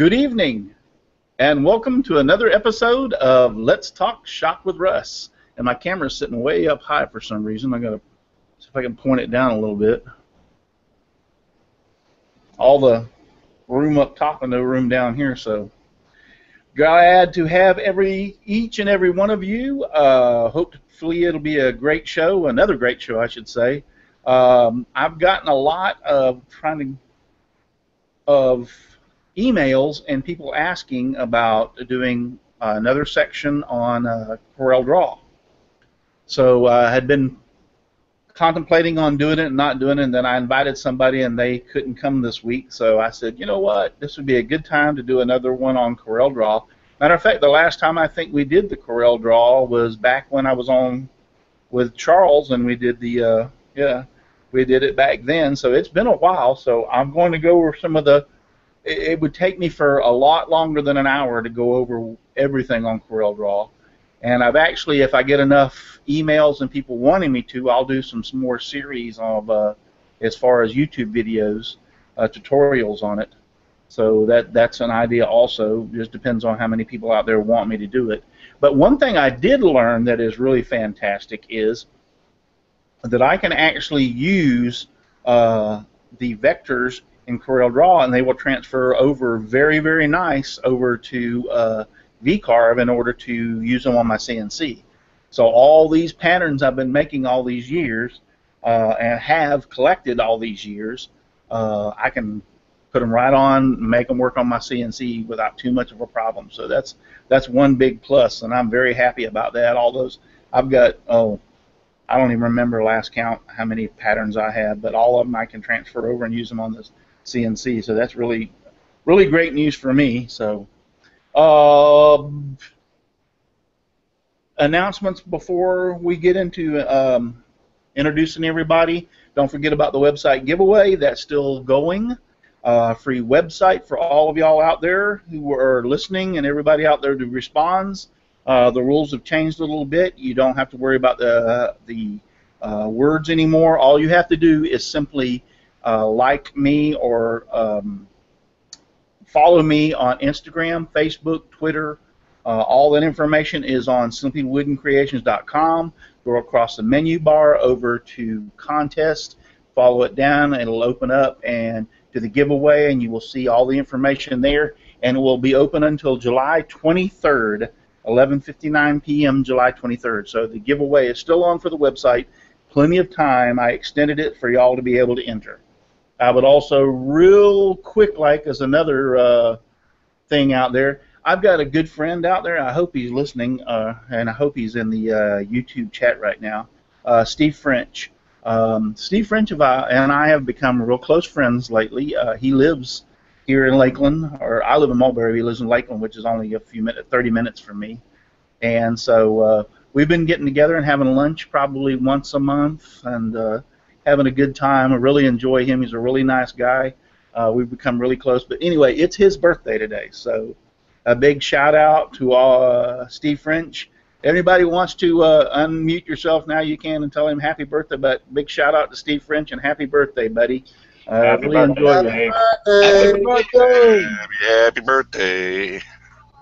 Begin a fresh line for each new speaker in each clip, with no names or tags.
Good evening, and welcome to another episode of Let's Talk Shop with Russ. And my camera's sitting way up high for some reason. I'm gonna see if I can point it down a little bit. All the room up top and no room down here, so glad to have every each and every one of you. Uh, hopefully it'll be a great show, another great show, I should say. Um, I've gotten a lot of trying to of emails and people asking about doing uh, another section on uh, Corel Draw. So uh, I had been contemplating on doing it and not doing it, and then I invited somebody and they couldn't come this week. So I said, you know what, this would be a good time to do another one on Corel Draw. Matter of fact, the last time I think we did the Corel Draw was back when I was on with Charles and we did the uh, yeah we did it back then. So it's been a while. So I'm going to go over some of the it, would take me for a lot longer than an hour to go over everything on Corel Draw. And I've actually, if I get enough emails and people wanting me to, I'll do some, some more series of uh, as far as YouTube videos, uh, tutorials on it. So that that's an idea also. Just depends on how many people out there want me to do it. But one thing I did learn that is really fantastic is that I can actually use uh, the vectors in Corel Draw, and they will transfer over very, very nice over to uh, VCarve in order to use them on my CNC. So all these patterns I've been making all these years uh, and have collected all these years, uh, I can put them right on, make them work on my CNC without too much of a problem. So that's that's one big plus, and I'm very happy about that. All those I've got oh I don't even remember last count how many patterns I had, but all of them I can transfer over and use them on this CNC. So that's really, really great news for me. So, uh, announcements before we get into um, introducing everybody. Don't forget about the website giveaway. That's still going. Uh, free website for all of y'all out there who are listening and everybody out there who responds. Uh, the rules have changed a little bit. You don't have to worry about the uh, the uh, words anymore. All you have to do is simply uh, like me or um, follow me on Instagram, Facebook, Twitter. Uh, all that information is on simplyWoodenCreations.com. Go across the menu bar over to contest, follow it down, it'll open up and to the giveaway, and you will see all the information there. And it will be open until July 23rd, 11:59 p.m. July 23rd. So the giveaway is still on for the website. Plenty of time. I extended it for y'all to be able to enter. I would also, real quick, like as another uh, thing out there, I've got a good friend out there. I hope he's listening, uh, and I hope he's in the uh, YouTube chat right now. Uh, Steve French. Um, Steve French and I have become real close friends lately. Uh, he lives here in Lakeland, or I live in Mulberry. He lives in Lakeland, which is only a few minutes, 30 minutes from me. And so uh, we've been getting together and having lunch probably once a month, and having a good time. I really enjoy him. He's a really nice guy. Uh, we've become really close. But anyway, it's his birthday today, so a big shout out to uh, Steve French. Anybody wants to uh, unmute yourself now, you can and tell him happy birthday. But big shout out to Steve French and happy birthday, buddy. Uh, happy really birthday. enjoy happy
Happy birthday. Happy birthday.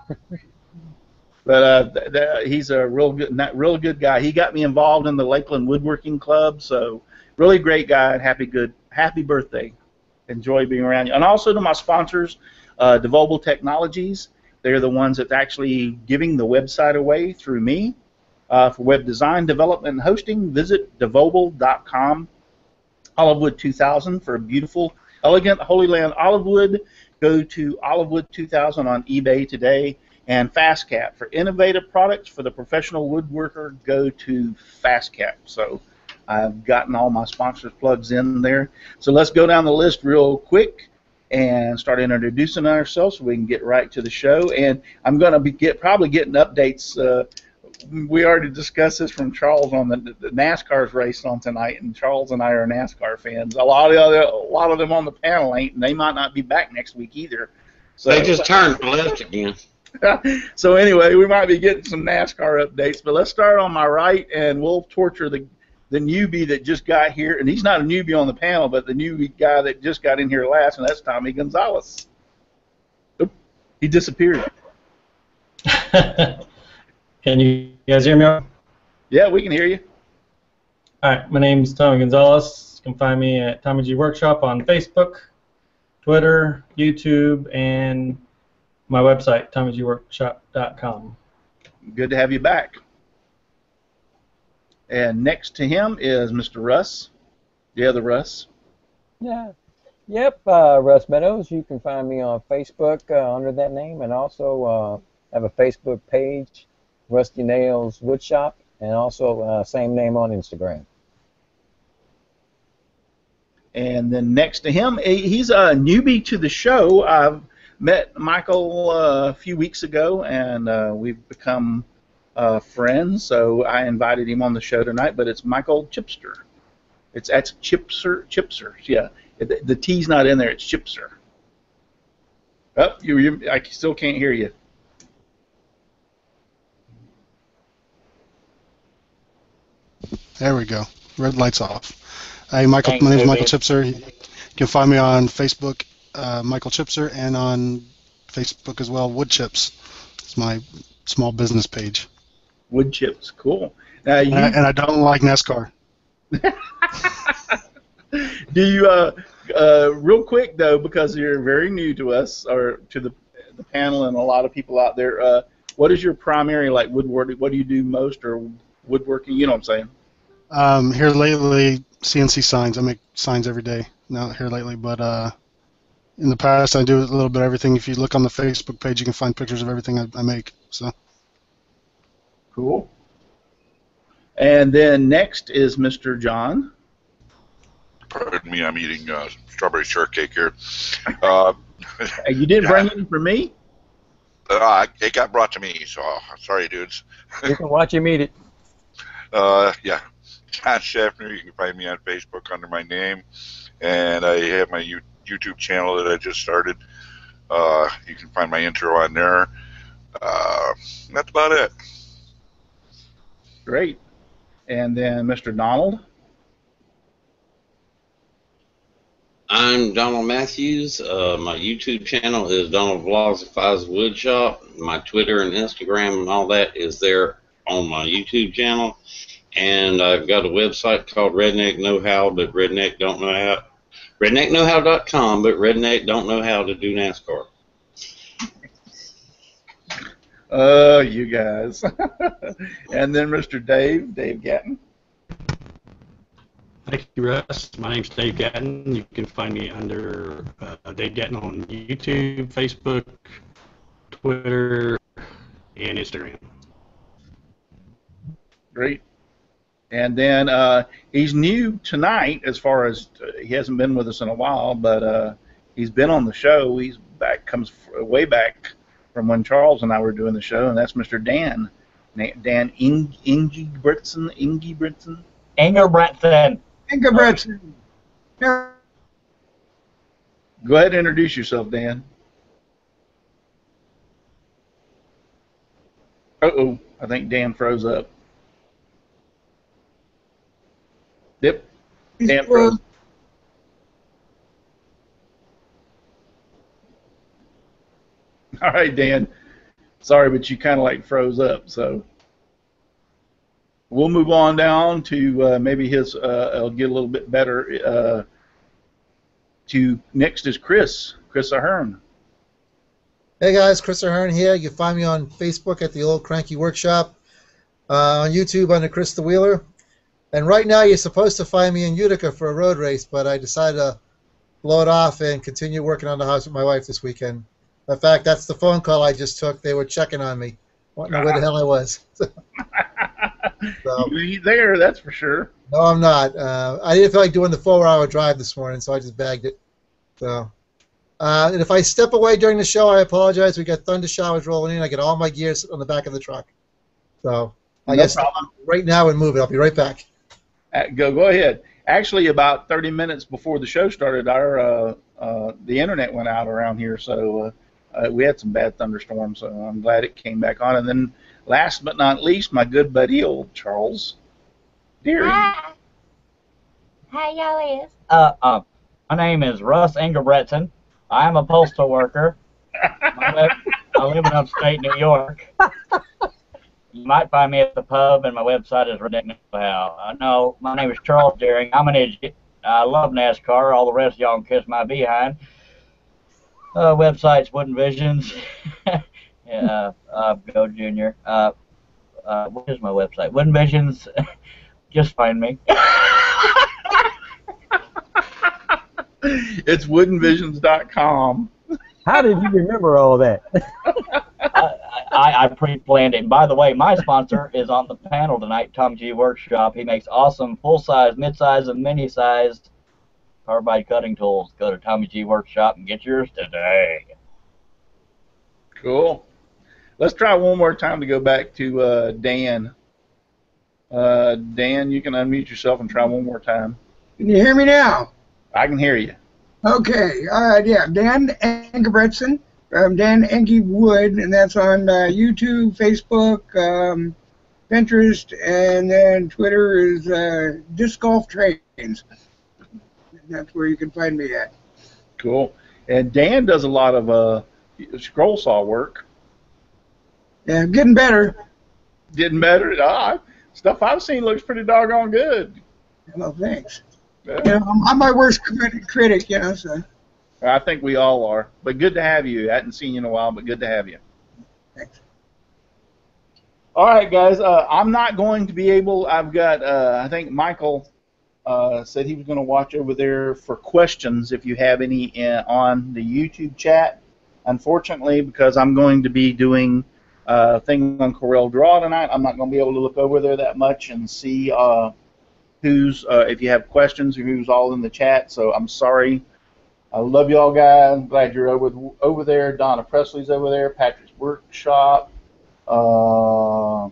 but uh, th- th- he's a real good, not real good guy. He got me involved in the Lakeland Woodworking Club, so really great guy and happy good happy birthday. Enjoy being around you. And also to my sponsors, uh, Technologies. They're the ones that's actually giving the website away through me. Uh, for web design, development, and hosting, visit devobal.com. Olivewood 2000 for a beautiful, elegant Holy Land olive wood. Go to Olivewood 2000 on eBay today. And FastCap for innovative products for the professional woodworker. Go to FastCap. So I've gotten all my sponsors plugs in there. So let's go down the list real quick and start introducing ourselves so we can get right to the show. And I'm going to be get probably getting updates. Uh, we already discussed this from Charles on the, the NASCAR's race on tonight, and Charles and I are NASCAR fans. A lot of the other, a lot of them on the panel ain't, and they might not be back next week either.
So they just turned left again.
so anyway, we might be getting some NASCAR updates, but let's start on my right, and we'll torture the the newbie that just got here, and he's not a newbie on the panel, but the newbie guy that just got in here last, and that's Tommy Gonzalez.
Oop.
He disappeared.
Can you guys hear me?
Yeah, we can hear you.
right, my name is Tommy Gonzalez. You can find me at Tommy G Workshop on Facebook, Twitter, YouTube, and my website, TommyGWorkshop.com.
Good to have you back. And next to him is Mr. Russ, the other Russ.
Yeah. Yep, uh, Russ Meadows. You can find me on Facebook uh, under that name, and also uh, have a Facebook page, Rusty Nails Woodshop, and also uh, same name on Instagram.
And then next to him, he's a newbie to the show. I've met Michael uh, a few weeks ago, and uh, we've become uh, friends. So I invited him on the show tonight. But it's Michael Chipster. It's that's Chipser. Chipser. Yeah, the, the T's not in there. It's Chipser. Oh, you, you, I still can't hear you.
There we go. Red lights off. Hey, Michael.
Thanks,
my name is Michael Chipser. You can find me on Facebook, uh, Michael Chipser, and on Facebook as well, Wood Chips. It's my small business page.
Wood chips. Cool. Now you
And I, and I don't like NASCAR.
Do you, uh, uh, real quick though, because you're very new to us or to the the panel and a lot of people out there, uh, what is your primary like woodworking? What do you do most or woodworking? You know what I'm saying?
Um, here lately, CNC signs. I make signs every day. Not here lately, but uh, in the past, I do a little bit of everything. If you look on the Facebook page, you can find pictures of everything I, I make. So.
Cool. And then next is Mr. John.
Pardon me, I'm eating uh, strawberry shortcake here. Uh,
Uh, You didn't bring any for me?
uh, it got brought to me, so sorry, dudes.
You can watch him eat it.
Uh, yeah, John Schaffner. You can find me on Facebook under my name, and I have my YouTube channel that I just started. Uh, you can find my intro on there. Uh, that's about it.
Great. And then Mr. Donald.
I'm Donald Matthews. Uh, my YouTube channel is Donald Vlogifies Woodshop. My Twitter and Instagram and all that is there on my YouTube channel. And I've got a website called Redneck Know How, but Redneck don't know how. RedneckKnowHow.com, but Redneck don't know how to do NASCAR.
Uh, you guys. and then Mr. Dave, Dave Gatton.
Thank you, Russ. My name's Dave Gatton. You can find me under uh, Dave Gatton on YouTube, Facebook, Twitter, and Instagram.
Great. And then uh, he's new tonight, as far as uh, he hasn't been with us in a while, but uh, he's been on the show. He's back, comes f- way back from when Charles and I were doing the show, and that's Mr. Dan, Na- Dan Ing- Ingebretson, Ingebretson.
Ingerbretson.
Ingebrigtsen.
Go ahead and introduce yourself, Dan. Uh oh, I think Dan froze up. Yep, Dan froze. All right, Dan. Sorry, but you kind of like froze up, so we'll move on down to uh, maybe his. Uh, it'll get a little bit better. Uh, to next is Chris, Chris Ahearn.
Hey guys, Chris Ahearn here. You find me on Facebook at the Old Cranky Workshop, uh, on YouTube under Chris the Wheeler, and right now you're supposed to find me in Utica for a road race, but I decided to blow it off and continue working on the house with my wife this weekend. In fact, that's the phone call I just took. They were checking on me, know where the hell I was. So-
you there, that's for sure.
No, I'm not. Uh, I didn't feel like doing the four-hour drive this morning, so I just bagged it. So, uh, and if I step away during the show, I apologize. We got thunder showers rolling in. I get all my gears on the back of the truck. So I
No
guess
problem.
right now and move it. I'll be right back.
Uh, Go go ahead. Actually, about 30 minutes before the show started, our uh, uh, the internet went out around here, so uh, we had some bad thunderstorms. So I'm glad it came back on. And then, last but not least, my good buddy, old Charles Deary.
Hi. How y'all is?
Uh, uh, my name is Russ Ingerbretson. I'm a postal worker.
I live, I live in upstate New York. You might find me at the pub, and my website is ridiculous. How? Uh, no, my name is Charles Deering. I'm an idiot. I love NASCAR. All the rest of y'all can kiss my behind. Uh, website's Wooden Visions. yeah, uh, Go Junior. Uh, uh, what is my website? Wooden Visions. Just find me.
it's woodenvisions.com.
How did you remember all that?
I, I I pre-planned it. And by the way, my sponsor is on the panel tonight, Tom G Workshop. He makes awesome full-size, mid-size, and mini-sized carbide cutting tools. Go to Tommy G Workshop and get yours today.
Cool. Let's try one more time to go back to uh, Dan. Uh, Dan, you can unmute yourself and try one more time.
Can you hear me now?
I can hear you.
Okay. All right. Yeah. Dan Engebretson from Dan Engie Wood, and that's on uh, YouTube, Facebook, um, Pinterest, and then Twitter is uh, Disc Golf Trains. That's where you can find me at.
Cool. And Dan does a lot of uh, scroll saw work.
Yeah, getting better.
Getting better. Ah, stuff I've seen looks pretty doggone good.
Well, thanks. Yeah. You know, I'm, I'm my worst critic, critic, you know, so.
I think we all are. But good to have you. I hadn't seen you in a while, but good to have you.
Thanks.
All right, guys. Uh, I'm not going to be able. I've got. Uh, I think Michael uh, said he was going to watch over there for questions if you have any in, uh, on the YouTube chat. Unfortunately, because I'm going to be doing a uh, thing on Corel Draw tonight, I'm not going to be able to look over there that much and see uh, who's if you have questions or who's all in the chat. So I'm sorry I love y'all guys. I'm glad you're over over there. Donna Presley's over there. Patrick's Workshop. Uh,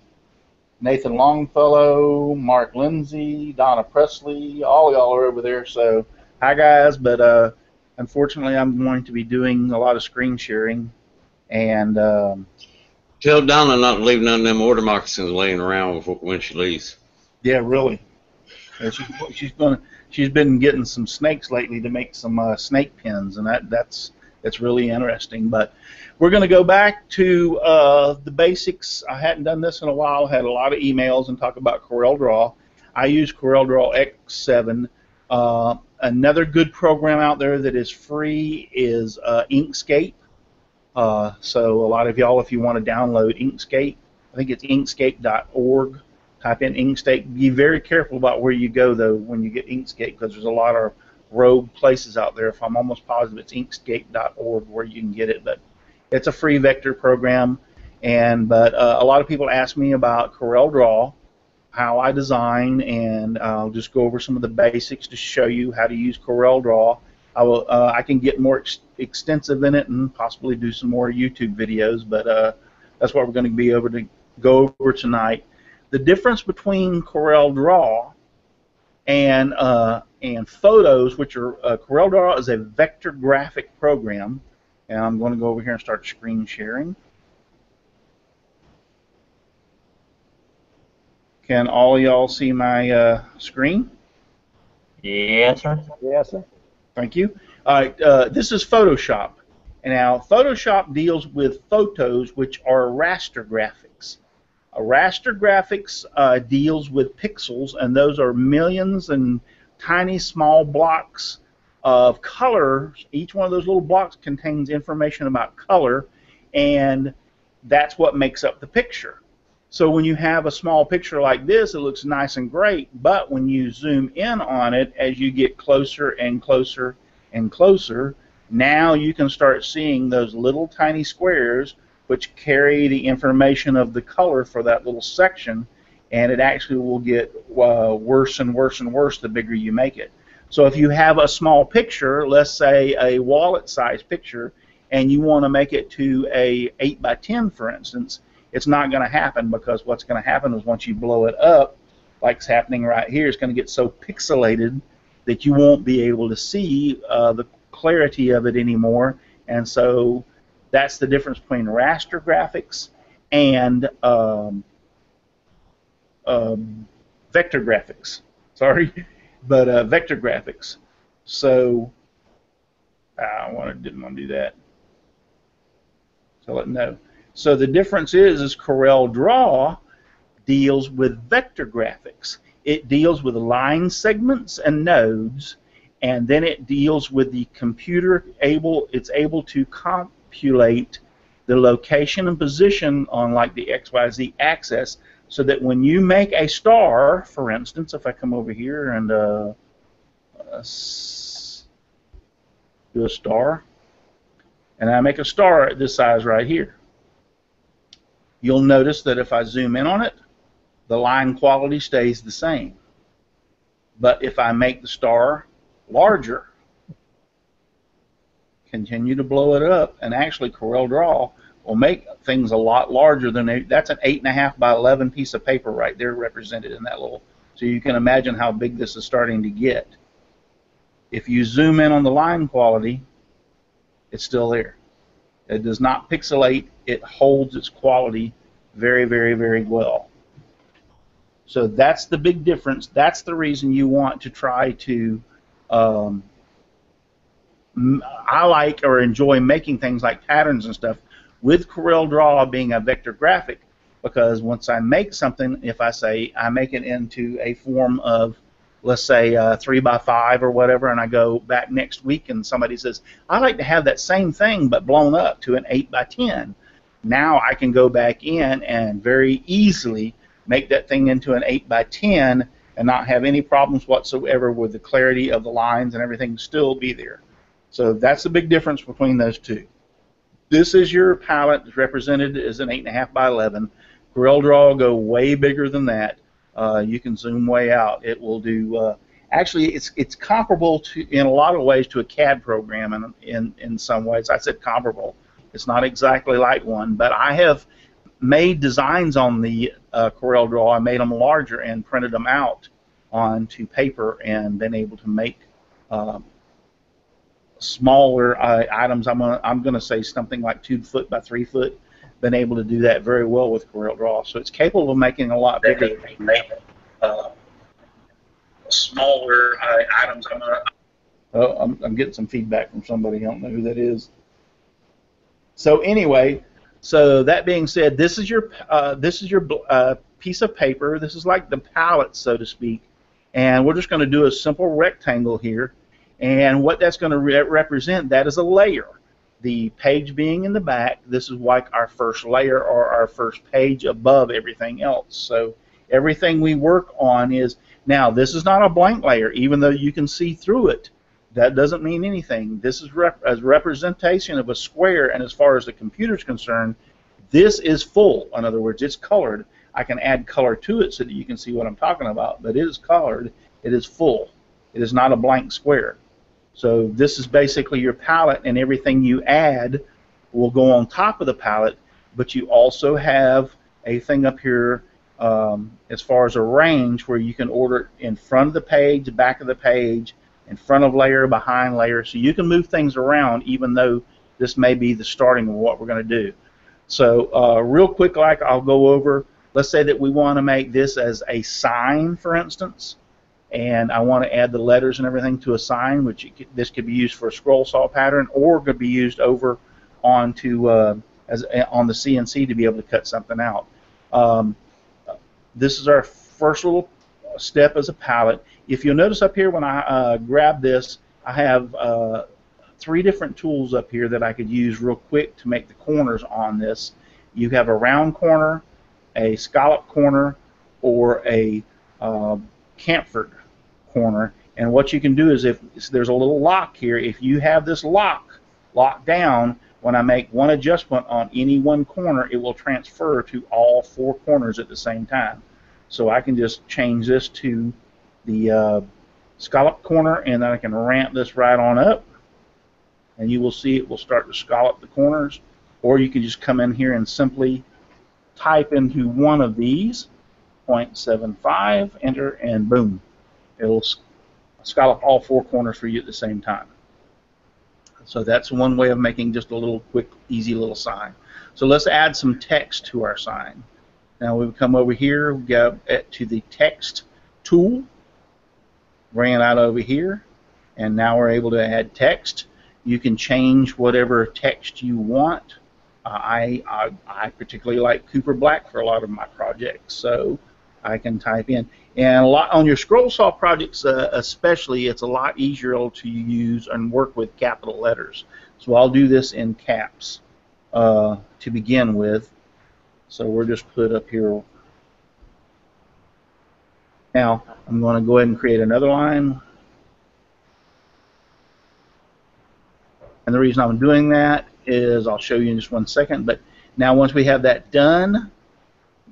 Nathan Longfellow, Mark Lindsay, Donna Presley, all y'all are over there. So, hi guys. But uh, unfortunately, I'm going to be doing a lot of screen sharing, and um,
tell Donna not to leave none of them water moccasins laying around when she leaves.
Yeah, really. She's, she's gonna she's been getting some snakes lately to make some uh, snake pins, and that that's that's really interesting. But we're going to go back to uh, the basics. I hadn't done this in a while. I had a lot of emails and talk about CorelDRAW. I use CorelDRAW X7. Uh, another good program out there that is free is uh, Inkscape. Uh, so a lot of y'all, if you want to download Inkscape, I think it's inkscape.org type in Inkscape. Be very careful about where you go though when you get Inkscape because there's a lot of rogue places out there. If I'm almost positive it's inkscape.org where you can get it, but it's a free vector program. And but uh, a lot of people ask me about Corel Draw, how I design, and I'll just go over some of the basics to show you how to use Corel Draw. I will uh, I can get more ex- extensive in it and possibly do some more YouTube videos, but uh, that's what we're going to be able to go over tonight the difference between Corel Draw and uh, and photos, which are uh, Corel Draw is a vector graphic program, and I'm going to go over here and start screen sharing. Can all y'all see my uh, screen?
Yes, sir.
Yes, sir.
Thank you. All right, uh, this is Photoshop. And now, Photoshop deals with photos which are raster graphics. A raster graphics uh, deals with pixels, and those are millions and tiny small blocks of color. Each one of those little blocks contains information about color, and that's what makes up the picture. So when you have a small picture like this, it looks nice and great, but when you zoom in on it, as you get closer and closer and closer, now you can start seeing those little tiny squares which carry the information of the color for that little section, and it actually will get uh, worse and worse and worse the bigger you make it. So if you have a small picture, let's say a wallet size picture, and you want to make it to a 8 by 10 for instance, it's not going to happen because what's going to happen is once you blow it up, like's happening right here, it's going to get so pixelated that you won't be able to see uh, the clarity of it anymore, and so that's the difference between raster graphics and um, um, vector graphics. Sorry, but uh, vector graphics. So I wanted, didn't want to do that. tell it no. So the difference is, is Corel Draw deals with vector graphics. It deals with line segments and nodes, and then it deals with the computer able. It's able to compulate the location and position on like the XYZ axis, so that when you make a star, for instance, if I come over here and uh, uh, do a star, and I make a star at this size right here. You'll notice that if I zoom in on it, the line quality stays the same. But if I make the star larger, continue to blow it up, and actually Corel Draw will make things a lot larger than they, that's an eight and a half by eleven piece of paper right there represented in that little. So you can imagine how big this is starting to get. If you zoom in on the line quality, it's still there. It does not pixelate. It holds its quality very, very, very well. So that's the big difference. That's the reason you want to try to. Um, I like or enjoy making things like patterns and stuff with Corel Draw being a vector graphic because once I make something, if I say I make it into a form of let's say uh, three by five or whatever, and I go back next week and somebody says, I'd like to have that same thing but blown up to an eight by ten. Now I can go back in and very easily make that thing into an eight by ten and not have any problems whatsoever with the clarity of the lines and everything still be there. So that's the big difference between those two. This is your palette represented as an 8.5 by 11. Corel Draw will go way bigger than that. Uh, you can zoom way out. It will do. Uh, actually, it's it's comparable to in a lot of ways to a CAD program in in in some ways. I said comparable. It's not exactly like one, but I have made designs on the uh, Corel Draw. I made them larger and printed them out onto paper and been able to make uh, smaller uh, items. I'm gonna I'm gonna say something like two foot by three foot been able to do that very well with Corel Draw. So it's capable of making a lot bigger uh, smaller uh, items. I'm, gonna, oh, I'm, I'm getting some feedback from somebody. I don't know who that is. So anyway, so that being said, this is your uh, this is your uh, piece of paper. This is like the palette, so to speak, and we're just going to do a simple rectangle here. And what that's going to re represent, that is a layer the page being in the back, this is like our first layer or our first page above everything else. So everything we work on is, now this is not a blank layer, even though you can see through it. That doesn't mean anything. This is rep a representation of a square, and as far as the computer is concerned, this is full. In other words, it's colored. I can add color to it so that you can see what I'm talking about, but it is colored. It is full. It is not a blank square. So this is basically your palette, and everything you add will go on top of the palette, but you also have a thing up here um, as far as a range where you can order it in front of the page, back of the page, in front of layer, behind layer, so you can move things around even though this may be the starting of what we're going to do. So uh, real quick, like I'll go over, let's say that we want to make this as a sign, for instance and I want to add the letters and everything to a sign, which could, this could be used for a scroll saw pattern, or could be used over onto uh, as on the CNC to be able to cut something out. Um, this is our first little step as a palette. If you'll notice up here when I uh, grab this, I have uh, three different tools up here that I could use real quick to make the corners on this. You have a round corner, a scallop corner, or a uh, chamfered corner. And what you can do is if there's a little lock here, if you have this lock locked down, when I make one adjustment on any one corner, it will transfer to all four corners at the same time. So I can just change this to the uh, scallop corner and then I can ramp this right on up and you will see it will start to scallop the corners or you can just come in here and simply type into one of these 0.75 enter and boom it'll scallop all four corners for you at the same time. So that's one way of making just a little quick, easy little sign. So let's add some text to our sign. Now we come over here, we go to the text tool, it out over here, and now we're able to add text. You can change whatever text you want. I, I I particularly like Cooper Black for a lot of my projects, so I can type in. And a lot on your scroll saw projects, uh, especially, it's a lot easier to use and work with capital letters. So I'll do this in caps uh, to begin with. So we're just put up here. Now I'm going to go ahead and create another line. And the reason I'm doing that is I'll show you in just one second. But now once we have that done,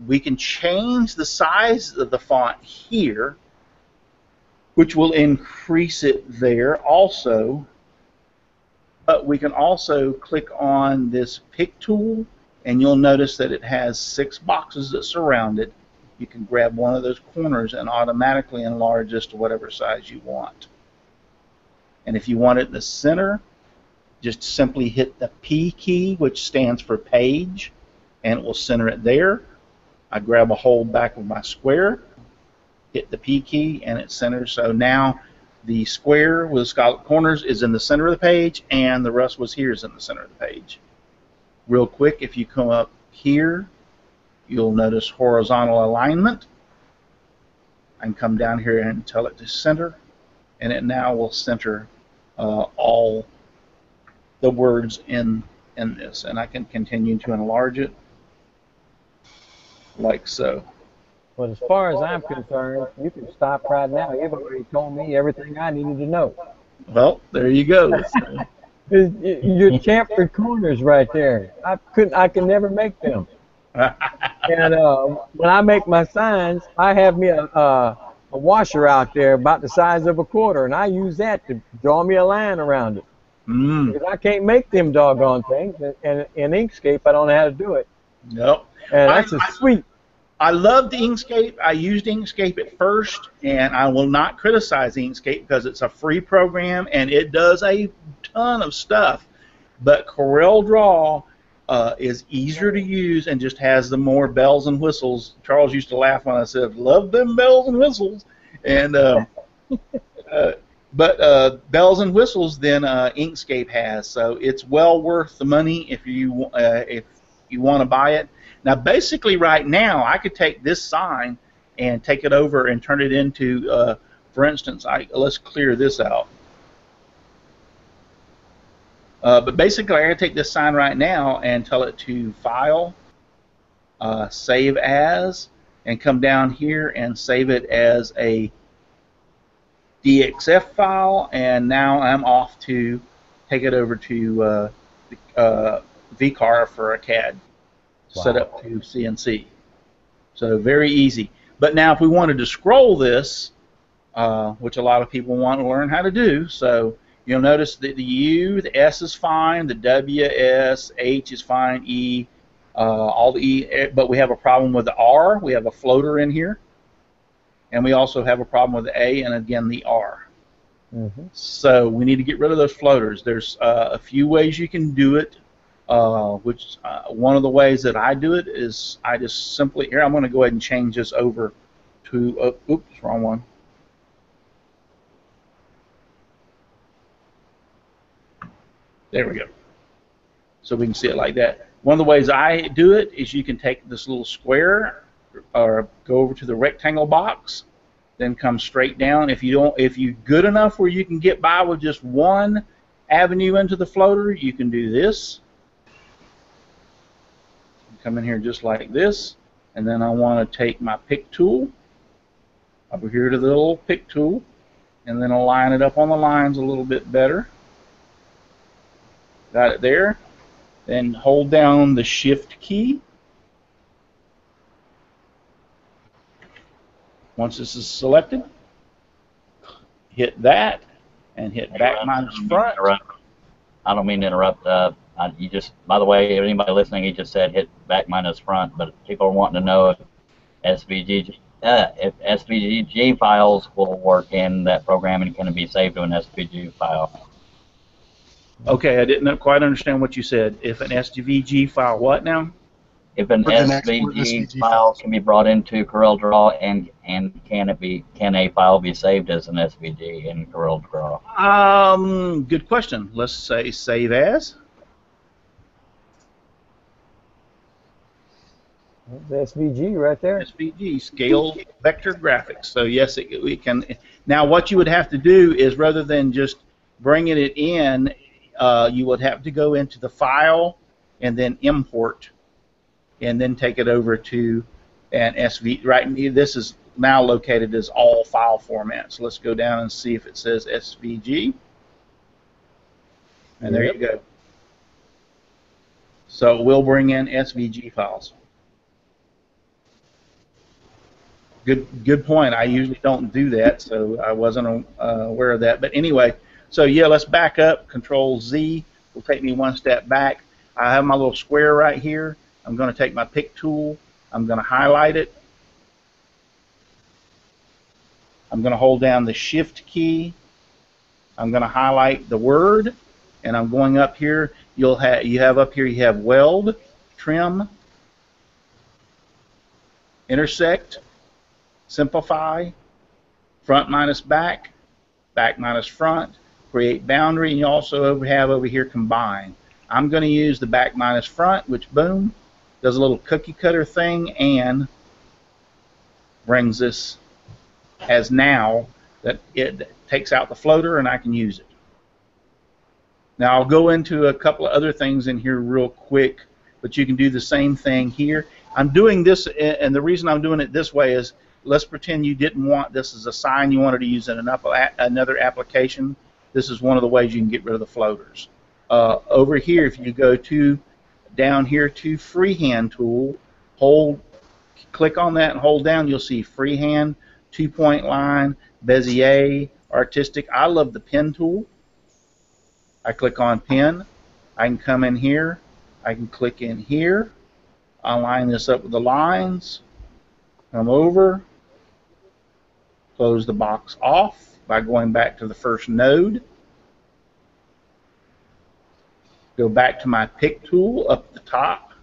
we can change the size of the font here, which will increase it there also. But we can also click on this pick tool, and you'll notice that it has six boxes that surround it. You can grab one of those corners and automatically enlarge this to whatever size you want. And if you want it in the center, just simply hit the P key, which stands for page, and it will center it there. I grab a hold back of my square, hit the P key, and it centers. So now the square with scallop corners is in the center of the page, and the rest was here is in the center of the page. Real quick, if you come up here, you'll notice horizontal alignment. I can come down here and tell it to center, and it now will center uh, all the words in in this, and I can continue to enlarge it like so.
But as far as I'm concerned, you can stop right now. You've already told me everything I needed to know.
Well, there you go.
Your chamfered corners right there. I couldn't. I can never make them. and uh, when I make my signs, I have me a, a, a washer out there about the size of a quarter, and I use that to draw me a line around it.
Mm.
Because I can't make them doggone things, and, and in Inkscape I don't know how to do it.
Nope.
And that's
I,
a sweet.
I loved Inkscape. I used Inkscape at first, and I will not criticize Inkscape because it's a free program and it does a ton of stuff. But Corel Draw uh, is easier to use and just has the more bells and whistles. Charles used to laugh when I said, "Love them bells and whistles," and uh, uh, but uh, bells and whistles than uh, Inkscape has, so it's well worth the money if you uh, if you want to buy it. Now, basically, right now, I could take this sign and take it over and turn it into, uh, for instance, I, let's clear this out. Uh, but basically, I could take this sign right now and tell it to File, uh, Save As, and come down here and save it as a DXF file, and now I'm off to take it over to uh, uh, VCarve for a CAD set up to CNC. So very easy. But now if we wanted to scroll this, uh, which a lot of people want to learn how to do, so you'll notice that the U, the S is fine, the W, S, H is fine, E, uh, all the E, but we have a problem with the R. We have a floater in here. And we also have a problem with the A and again the R.
Mm-hmm.
So we need to get rid of those floaters. There's uh, a few ways you can do it. Uh, which uh, one of the ways that I do it is I just simply here I'm going to go ahead and change this over to uh, oops wrong one. There we go. So we can see it like that. One of the ways I do it is you can take this little square or go over to the rectangle box, then come straight down. If you don't, if you're good enough where you can get by with just one avenue into the floater, you can do this come in here just like this, and then I want to take my pick tool over here to the little pick tool, and then align it up on the lines a little bit better. Got it there. Then hold down the shift key. Once this is selected, hit that, and hit back minus front.
I don't mean to interrupt. Uh, uh, you just, by the way, anybody listening, he just said hit back minus front, but people are wanting to know if SVG, uh, if SVG files will work in that program and can it be saved to an SVG file.
Okay, I didn't quite understand what you said. If an SVG file, what now?
If an
Or the next
SVG,
SVG
file
files.
can be brought into CorelDRAW and and can it be can a file be saved as an SVG in CorelDRAW?
Um, good question. Let's say save as.
That's SVG right there.
SVG, Scale Vector Graphics. So yes, it, we can. Now what you would have to do is rather than just bringing it in, uh, you would have to go into the file and then import, and then take it over to an SV. Right, this is now located as all file formats. Let's go down and see if it says SVG. And there you go. So we'll bring in SVG files. Good, good point. I usually don't do that, so I wasn't uh, aware of that. But anyway, so yeah, let's back up. Control Z will take me one step back. I have my little square right here. I'm going to take my pick tool. I'm going to highlight it. I'm going to hold down the Shift key. I'm going to highlight the word, and I'm going up here. You'll have you have up here you have weld, trim, intersect, simplify, front minus back, back minus front, create boundary, and you also have over here combine. I'm going to use the back minus front, which boom, does a little cookie cutter thing and brings this as now that it takes out the floater and I can use it. Now I'll go into a couple of other things in here real quick, but you can do the same thing here. I'm doing this, and the reason I'm doing it this way is let's pretend you didn't want this as a sign you wanted to use in another application. This is one of the ways you can get rid of the floaters. Uh, over here, if you go to down here to freehand tool, hold, click on that and hold down, you'll see freehand, two point line, Bezier, artistic. I love the pen tool. I click on pen. I can come in here. I can click in here. I'll line this up with the lines. Come over. Close the box off by going back to the first node. Go back to my pick tool up the top.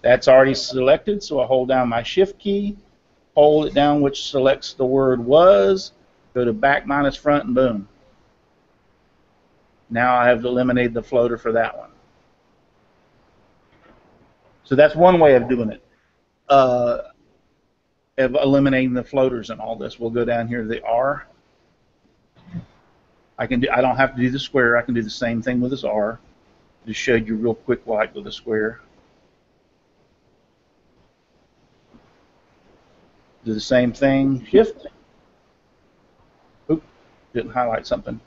That's already selected, so I hold down my shift key, hold it down which selects the word was, go to back minus front and boom. Now I have eliminated the floater for that one. So that's one way of doing it. Uh, eliminating the floaters and all this. We'll go down here to the R. I can do. I don't have to do the square. I can do the same thing with this R. Just showed you real quick like with the square. Do the same thing. Shift. Oop, didn't highlight something.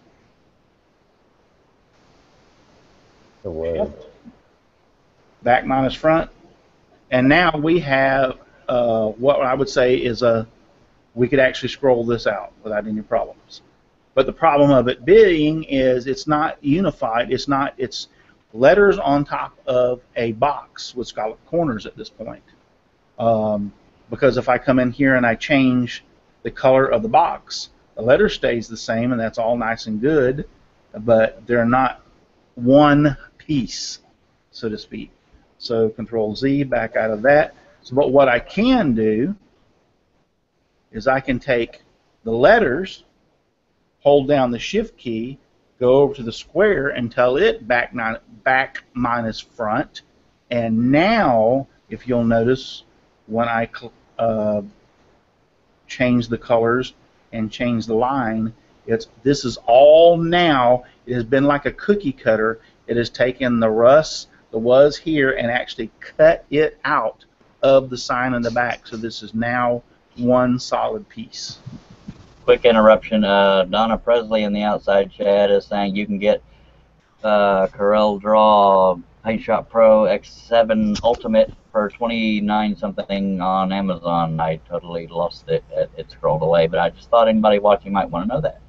The word.
Back minus front. And now we have uh, what I would say is a we could actually scroll this out without any problems. But the problem of it being is it's not unified. It's not. It's letters on top of a box with scallop corners at this point. Um, because if I come in here and I change the color of the box, the letter stays the same, and that's all nice and good, but they're not one piece, so to speak. So Control Z back out of that. So, but what I can do is I can take the letters, hold down the Shift key, go over to the square and tell it back, back minus front. And now, if you'll notice, when I uh, change the colors and change the line, it's this is all now. It has been like a cookie cutter. It has taken the rust, the was here, and actually cut it out of the sign in the back. So this is now one solid piece
quick interruption. Uh, Donna Presley in the outside chat is saying you can get uh, Corel Draw Paint Shop Pro X7 Ultimate for 29 something on Amazon. I totally lost it. It, it scrolled away, but I just thought anybody watching might want to know that.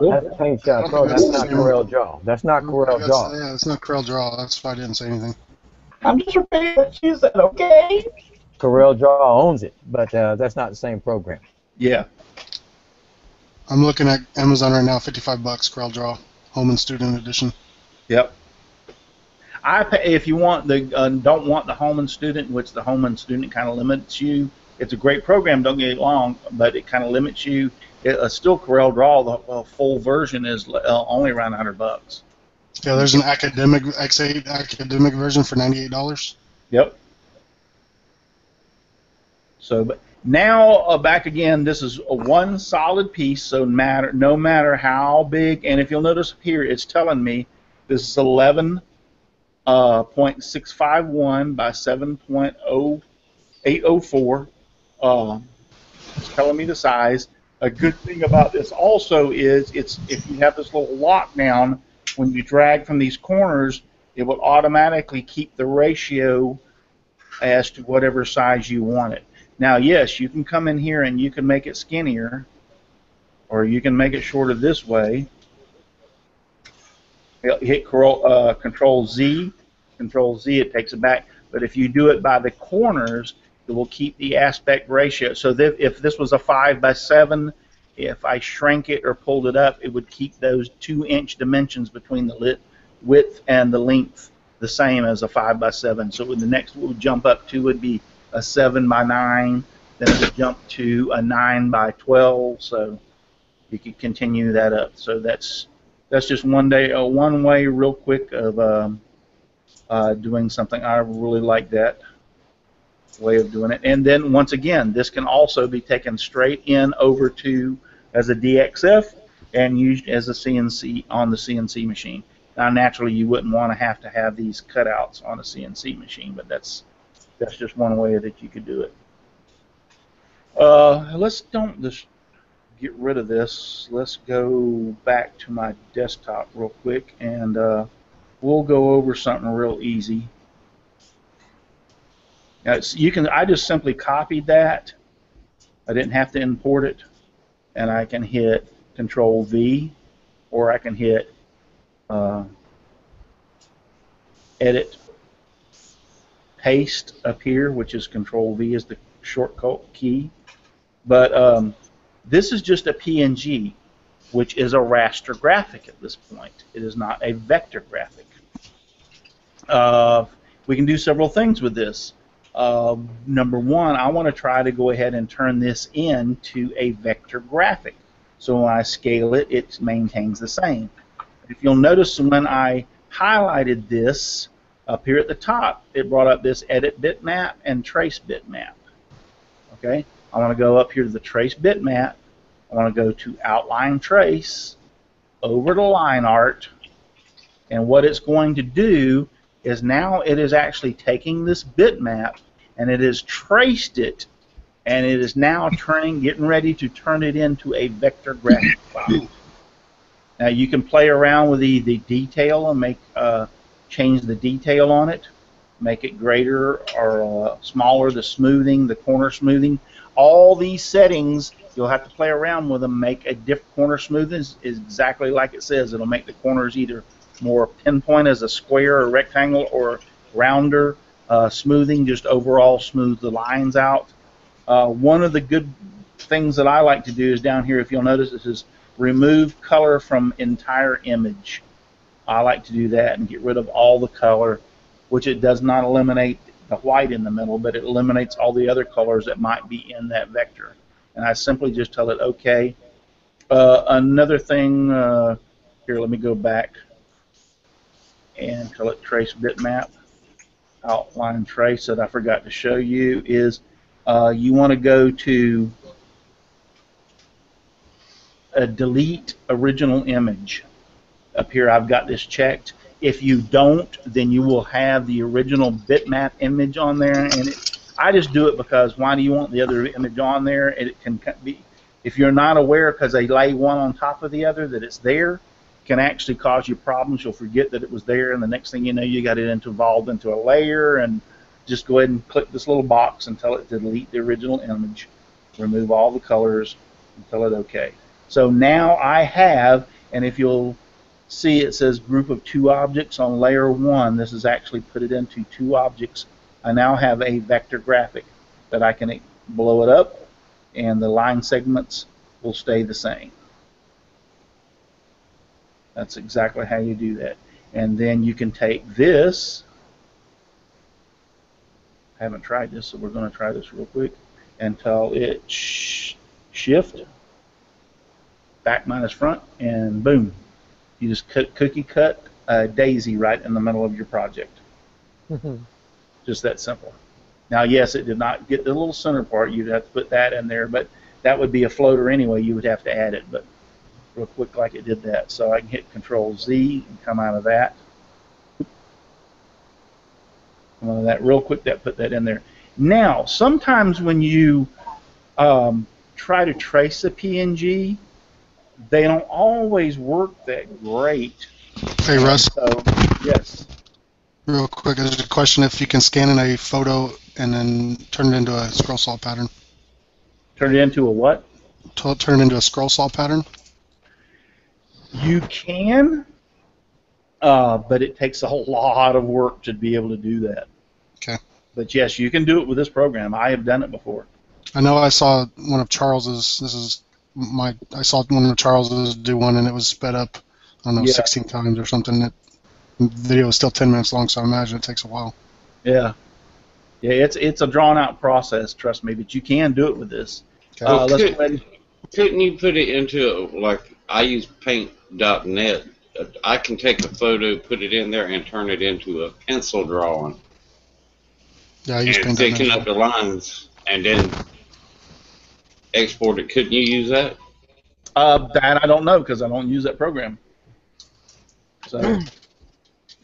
That's Paint Shop Pro. That's not Corel Draw. That's not Corel Draw.
Yeah, it's not Corel Draw. That's why I didn't say anything.
I'm just repeating what you said, okay?
Corel Draw owns it, but uh, that's not the same program.
Yeah.
I'm looking at Amazon right now, 55 bucks, Corel Draw, Home and Student Edition.
Yep. I pay, if you want the uh, don't want the home and student, which the home and student kind of limits you. It's a great program, don't get it wrong, but it kind of limits you. It, uh, still Corel Draw, the uh, full version is uh, only around 100 bucks.
Yeah, there's an academic X8 academic version for $98.
Yep. So, but now uh, back again. This is a one solid piece. So matter no matter how big, and if you'll notice here, it's telling me this is 11 uh, 0.651 by 7.0804. Uh, it's telling me the size. A good thing about this also is it's if you have this little lockdown, when you drag from these corners, it will automatically keep the ratio as to whatever size you want it. Now, yes, you can come in here and you can make it skinnier, or you can make it shorter this way. Hit uh, Control Z, Control Z, it takes it back. But if you do it by the corners, it will keep the aspect ratio. So if this was a 5 by 7, if I shrank it or pulled it up, it would keep those 2 inch dimensions between the width and the length the same as a 5 by 7. So the next we would jump up to would be a 7 by 9, then it would jump to a 9 by 12. So you could continue that up. So that's that's just one day, uh, one way, real quick, of um, uh, doing something. I really like that way of doing it. And then once again, this can also be taken straight in over to as a DXF and used as a CNC on the CNC machine. Now, naturally, you wouldn't want to have to have these cutouts on a CNC machine, but that's that's just one way that you could do it. Uh, let's don't just get rid of this. Let's go back to my desktop real quick, and uh, we'll go over something real easy. Now, you can. I just simply copied that. I didn't have to import it, and I can hit Control V, or I can hit uh, Edit Paste up here, which is Control V is the shortcut key. But um, this is just a PNG, which is a raster graphic at this point. It is not a vector graphic. Uh, we can do several things with this. Uh, number one, I want to try to go ahead and turn this into a vector graphic. So when I scale it, it maintains the same. If you'll notice when I highlighted this up here at the top, it brought up this edit bitmap and trace bitmap. Okay, I want to go up here to the trace bitmap. I want to go to outline trace, over to line art, and what it's going to do is now it is actually taking this bitmap and it has traced it and it is now turning, getting ready to turn it into a vector graphic file. Now you can play around with the, the detail and make uh, change the detail on it, make it greater or uh, smaller, the smoothing, the corner smoothing. All these settings, you'll have to play around with them. Make a different corner smoothing is exactly like it says. It'll make the corners either more pinpoint as a square or rectangle or rounder. Uh, smoothing, just overall smooth the lines out. Uh, one of the good things that I like to do is down here, if you'll notice, this is remove color from entire image. I like to do that and get rid of all the color, which it does not eliminate the white in the middle, but it eliminates all the other colors that might be in that vector. And I simply just tell it OK. Uh, another thing, uh, here, let me go back and tell it trace bitmap, outline trace that I forgot to show you is uh, you want to go to a delete original image up here I've got this checked. If you don't, then you will have the original bitmap image on there, and it, I just do it because why do you want the other image on there? It can be, if you're not aware because they lay one on top of the other that it's there, can actually cause you problems. You'll forget that it was there, and the next thing you know, you got it into, involved into a layer, and just go ahead and click this little box and tell it to delete the original image, remove all the colors, and tell it OK. So now I have, and if you'll see it says group of two objects on layer one. This is actually put it into two objects. I now have a vector graphic that I can blow it up and the line segments will stay the same. That's exactly how you do that. And then you can take this, I haven't tried this, so we're going to try this real quick, until it sh shift, back minus front, and boom, you just cut, cookie cut a daisy right in the middle of your project. Mm-hmm. Just that simple. Now, yes, it did not get the little center part. You'd have to put that in there, but that would be a floater anyway. You would have to add it, but real quick like it did that. So I can hit Control Z and come out of that. Come out of that real quick. That put that in there. Now, sometimes when you um, try to trace a PNG, they don't always work that great.
Hey, Russ,
So, yes.
real quick, there's a question if you can scan in a photo and then turn it into a scroll saw pattern.
Turn it into a what?
T- Turn it into a scroll saw pattern.
You can, uh, but it takes a lot of work to be able to do that.
Okay.
But yes, you can do it with this program. I have done it before.
I know I saw one of Charles's. This is my. I saw one of Charles's do one, and it was sped up. I don't know,
Yeah.
16 times or something. It, the video is still 10 minutes long, so I imagine it takes a while.
Yeah. Yeah, it's it's a drawn out process, trust me, but you can do it with this.
Okay.
Uh, let's
Okay.
go ahead.
Couldn't you put it into like I use Paint.net? Uh, I can take a photo, put it in there, and turn it into a pencil drawing,
Yeah, I use
and
Paint.
up the lines, and then export it. Couldn't you use that?
Uh, that I don't know because I don't use that program. So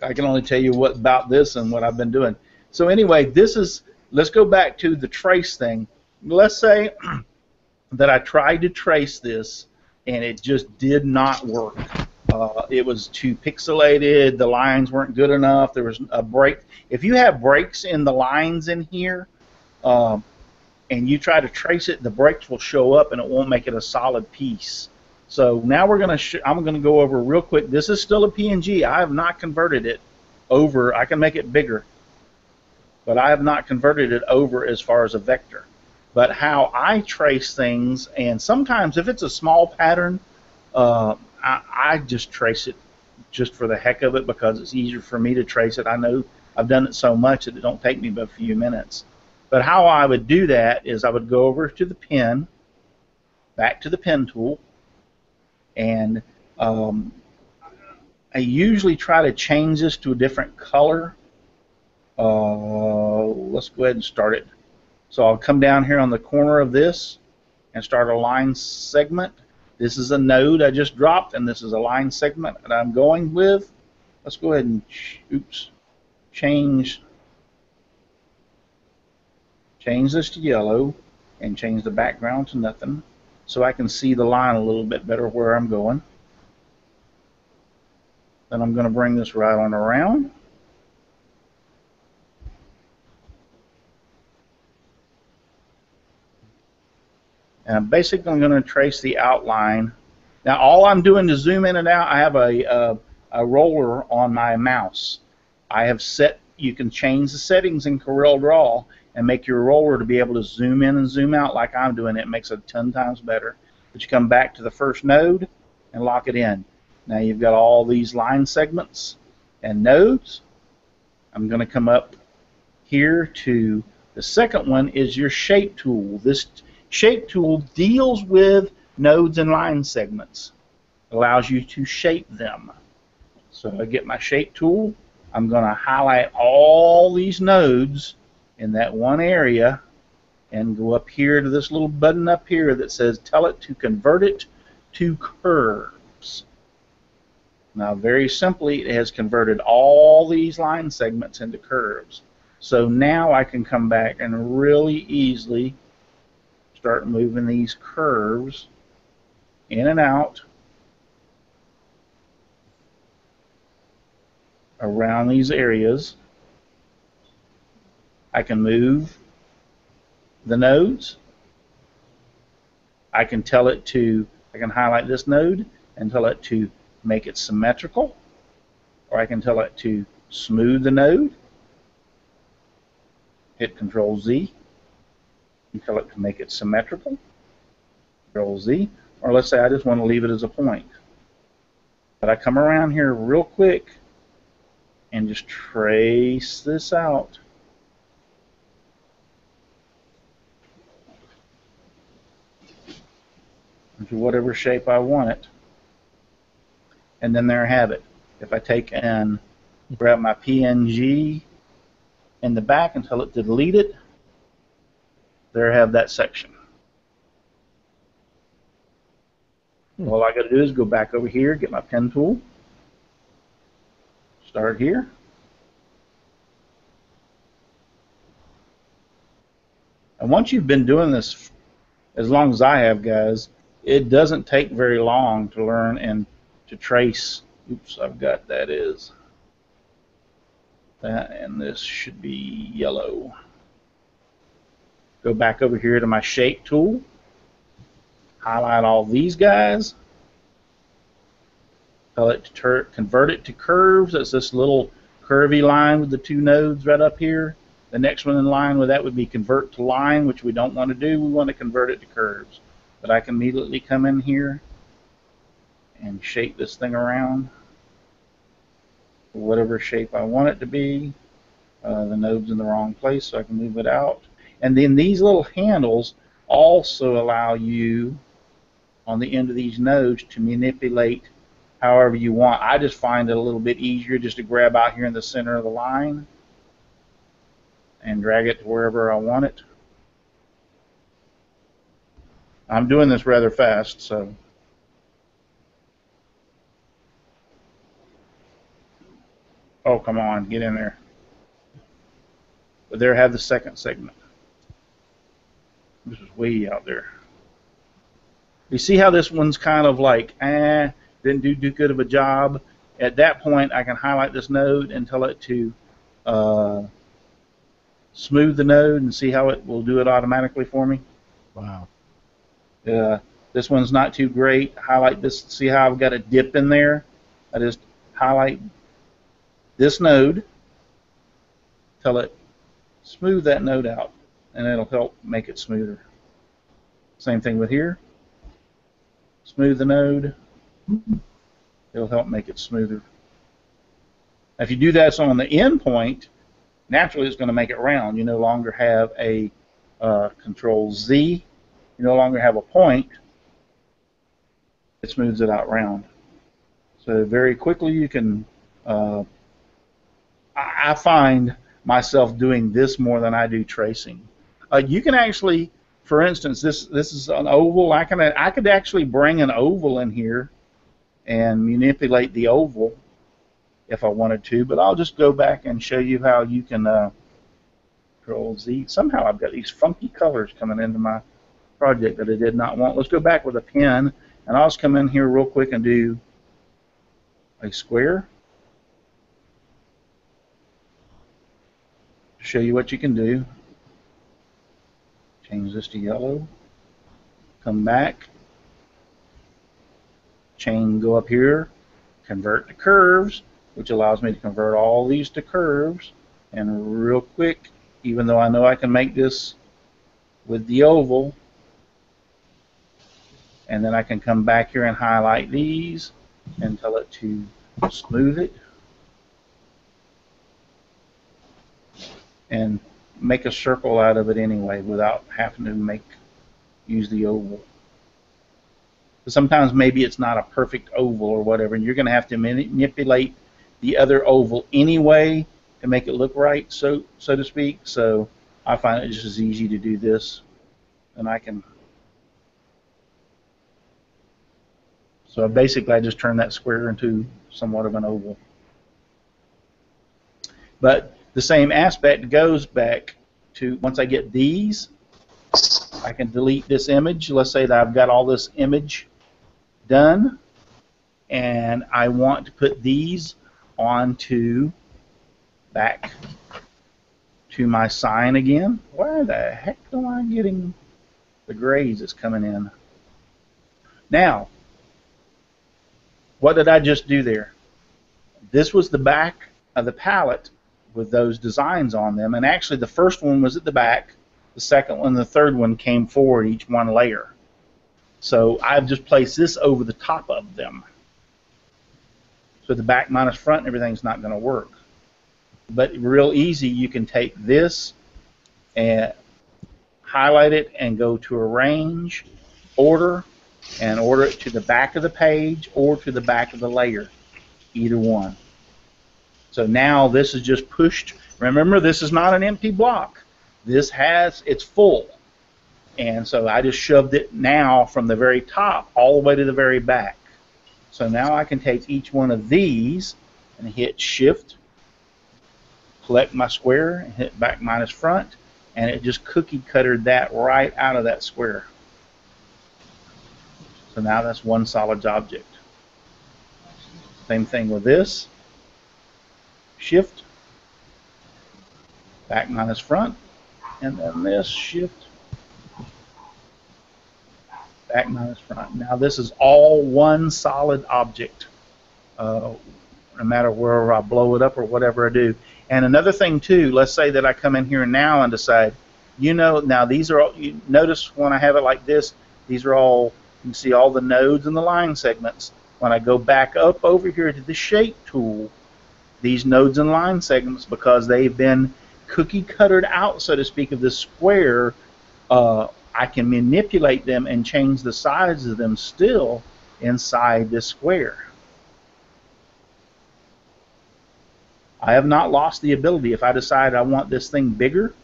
I can only tell you what about this and what I've been doing. So anyway, this is let's go back to the trace thing. Let's say that I tried to trace this and it just did not work. Uh, it was too pixelated. The lines weren't good enough. There was a break. If you have breaks in the lines in here, um, and you try to trace it, the breaks will show up and it won't make it a solid piece. So now we're gonna. I'm gonna go over real quick. This is still a PNG. I have not converted it over. I can make it bigger, but I have not converted it over as far as a vector. But how I trace things, and sometimes if it's a small pattern, uh, I, I just trace it just for the heck of it because it's easier for me to trace it. I know I've done it so much that it don't take me but a few minutes. But how I would do that is I would go over to the pen, back to the pen tool, and um, I usually try to change this to a different color. Uh, let's go ahead and start it. So I'll come down here on the corner of this and start a line segment. This is a node I just dropped, and this is a line segment that I'm going with. Let's go ahead and, oops, change change this to yellow and change the background to nothing so I can see the line a little bit better where I'm going. Then I'm going to bring this right on around. And I'm basically going to trace the outline. Now all I'm doing to zoom in and out, I have a, a, a roller on my mouse. I have set, you can change the settings in Corel Draw and make your roller to be able to zoom in and zoom out like I'm doing. It makes it 10 times better. But you come back to the first node and lock it in. Now you've got all these line segments and nodes. I'm going to come up here to the second one is your shape tool. This shape tool deals with nodes and line segments. Allows you to shape them. So I get my shape tool. I'm going to highlight all these nodes in that one area and go up here to this little button up here that says tell it to convert it to curves. Now very simply it has converted all these line segments into curves. So now I can come back and really easily start moving these curves in and out around these areas. I can move the nodes. I can tell it to, I can highlight this node and tell it to make it symmetrical, or I can tell it to smooth the node. Hit Control Z tell it to make it symmetrical. Control Z, or let's say I just want to leave it as a point. But I come around here real quick and just trace this out. into whatever shape I want it. And then there I have it. If I take and grab my PNG in the back and tell it to delete it, there I have that section.
Hmm.
All I got to do is go back over here, get my pen tool, start here. And once you've been doing this as long as I have, guys, it doesn't take very long to learn and to trace. Oops, I've got that is. That and this should be yellow. Go back over here to my shape tool. Highlight all these guys. Tell it to convert it to curves. That's this little curvy line with the two nodes right up here. The next one in line with that would be convert to line, which we don't want to do. We want to convert it to curves. But I can immediately come in here and shape this thing around whatever shape I want it to be. Uh, the node's in the wrong place, so I can move it out. And then these little handles also allow you on the end of these nodes to manipulate however you want. I just find it a little bit easier just to grab out here in the center of the line and drag it to wherever I want it. I'm doing this rather fast, so Oh, come on, get in there. But there have the second segment. This is way out there. You see how this one's kind of like, eh, didn't do too good of a job. At that point, I can highlight this node and tell it to uh, smooth the node and see how it will do it automatically for me.
Wow.
Uh, this one's not too great. Highlight this. See how I've got a dip in there? I just highlight this node, tell it smooth that node out, and it'll help make it smoother. Same thing with here. Smooth the node. It'll help make it smoother. If you do that on the end point, naturally it's going to make it round. You no longer have a uh, control Z. You no longer have a point. It smooths it out round. So very quickly you can uh, I find myself doing this more than I do tracing. Uh, you can actually, for instance, this this is an oval. I can I could actually bring an oval in here and manipulate the oval if I wanted to, but I'll just go back and show you how you can uh, Control Z. Somehow I've got these funky colors coming into my project that I did not want. Let's go back with a pen, and I'll just come in here real quick and do a square. to show you what you can do. Change this to yellow. Come back. Chain go up here. Convert to curves, which allows me to convert all these to curves. And real quick, even though I know I can make this with the oval, and then I can come back here and highlight these and tell it to smooth it. and make a circle out of it anyway without having to make use the oval. Sometimes maybe it's not a perfect oval or whatever, and you're going to have to manipulate the other oval anyway to make it look right, so so to speak. So I find it just as easy to do this, and I can. So basically, I just turn that square into somewhat of an oval. But the same aspect goes back to once I get these, I can delete this image. Let's say that I've got all this image done, and I want to put these onto back to my sign again. Why the heck am I getting the grays that's coming in? Now, what did I just do there? This was the back of the palette with those designs on them. And actually, the first one was at the back, the second one, the third one came forward, each one layer. So I've just placed this over the top of them. So the back minus front everything's not going to work. But real easy, you can take this and highlight it and go to arrange, order, and order it to the back of the page or to the back of the layer, either one. So now this is just pushed. Remember, this is not an empty block. This has, it's full. And so I just shoved it now from the very top all the way to the very back. So now I can take each one of these and hit shift, select my square, and hit back minus front, and it just cookie cuttered that right out of that square. So now that's one solid object. Same thing with this. Shift, back minus front, and then this shift, back minus front. Now this is all one solid object, uh, no matter where I blow it up or whatever I do. And another thing too, let's say that I come in here now and decide, you know, now these are all, you notice when I have it like this, these are all, you can see all the nodes and the line segments. When I go back up over here to the shape tool, these nodes and line segments, because they've been cookie cuttered out, so to speak, of the square, uh, I can manipulate them and change the size of them still inside this square. I have not lost the ability. If I decide I want this thing bigger,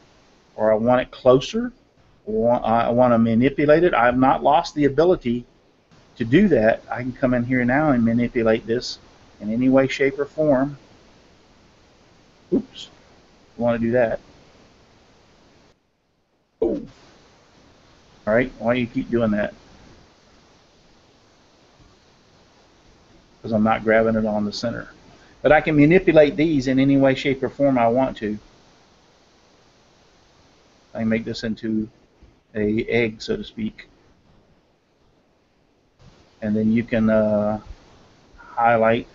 or I want it closer, or I want to manipulate it, I have not lost the ability to do that. I can come in here now and manipulate this in any way, shape, or form. Oops. Want to do that. Oh. All right. Why do you keep doing that? Because I'm not grabbing it on the center. But I can manipulate these in any way, shape, or form I want to. I make this into a egg, so to speak. And then you can uh, highlight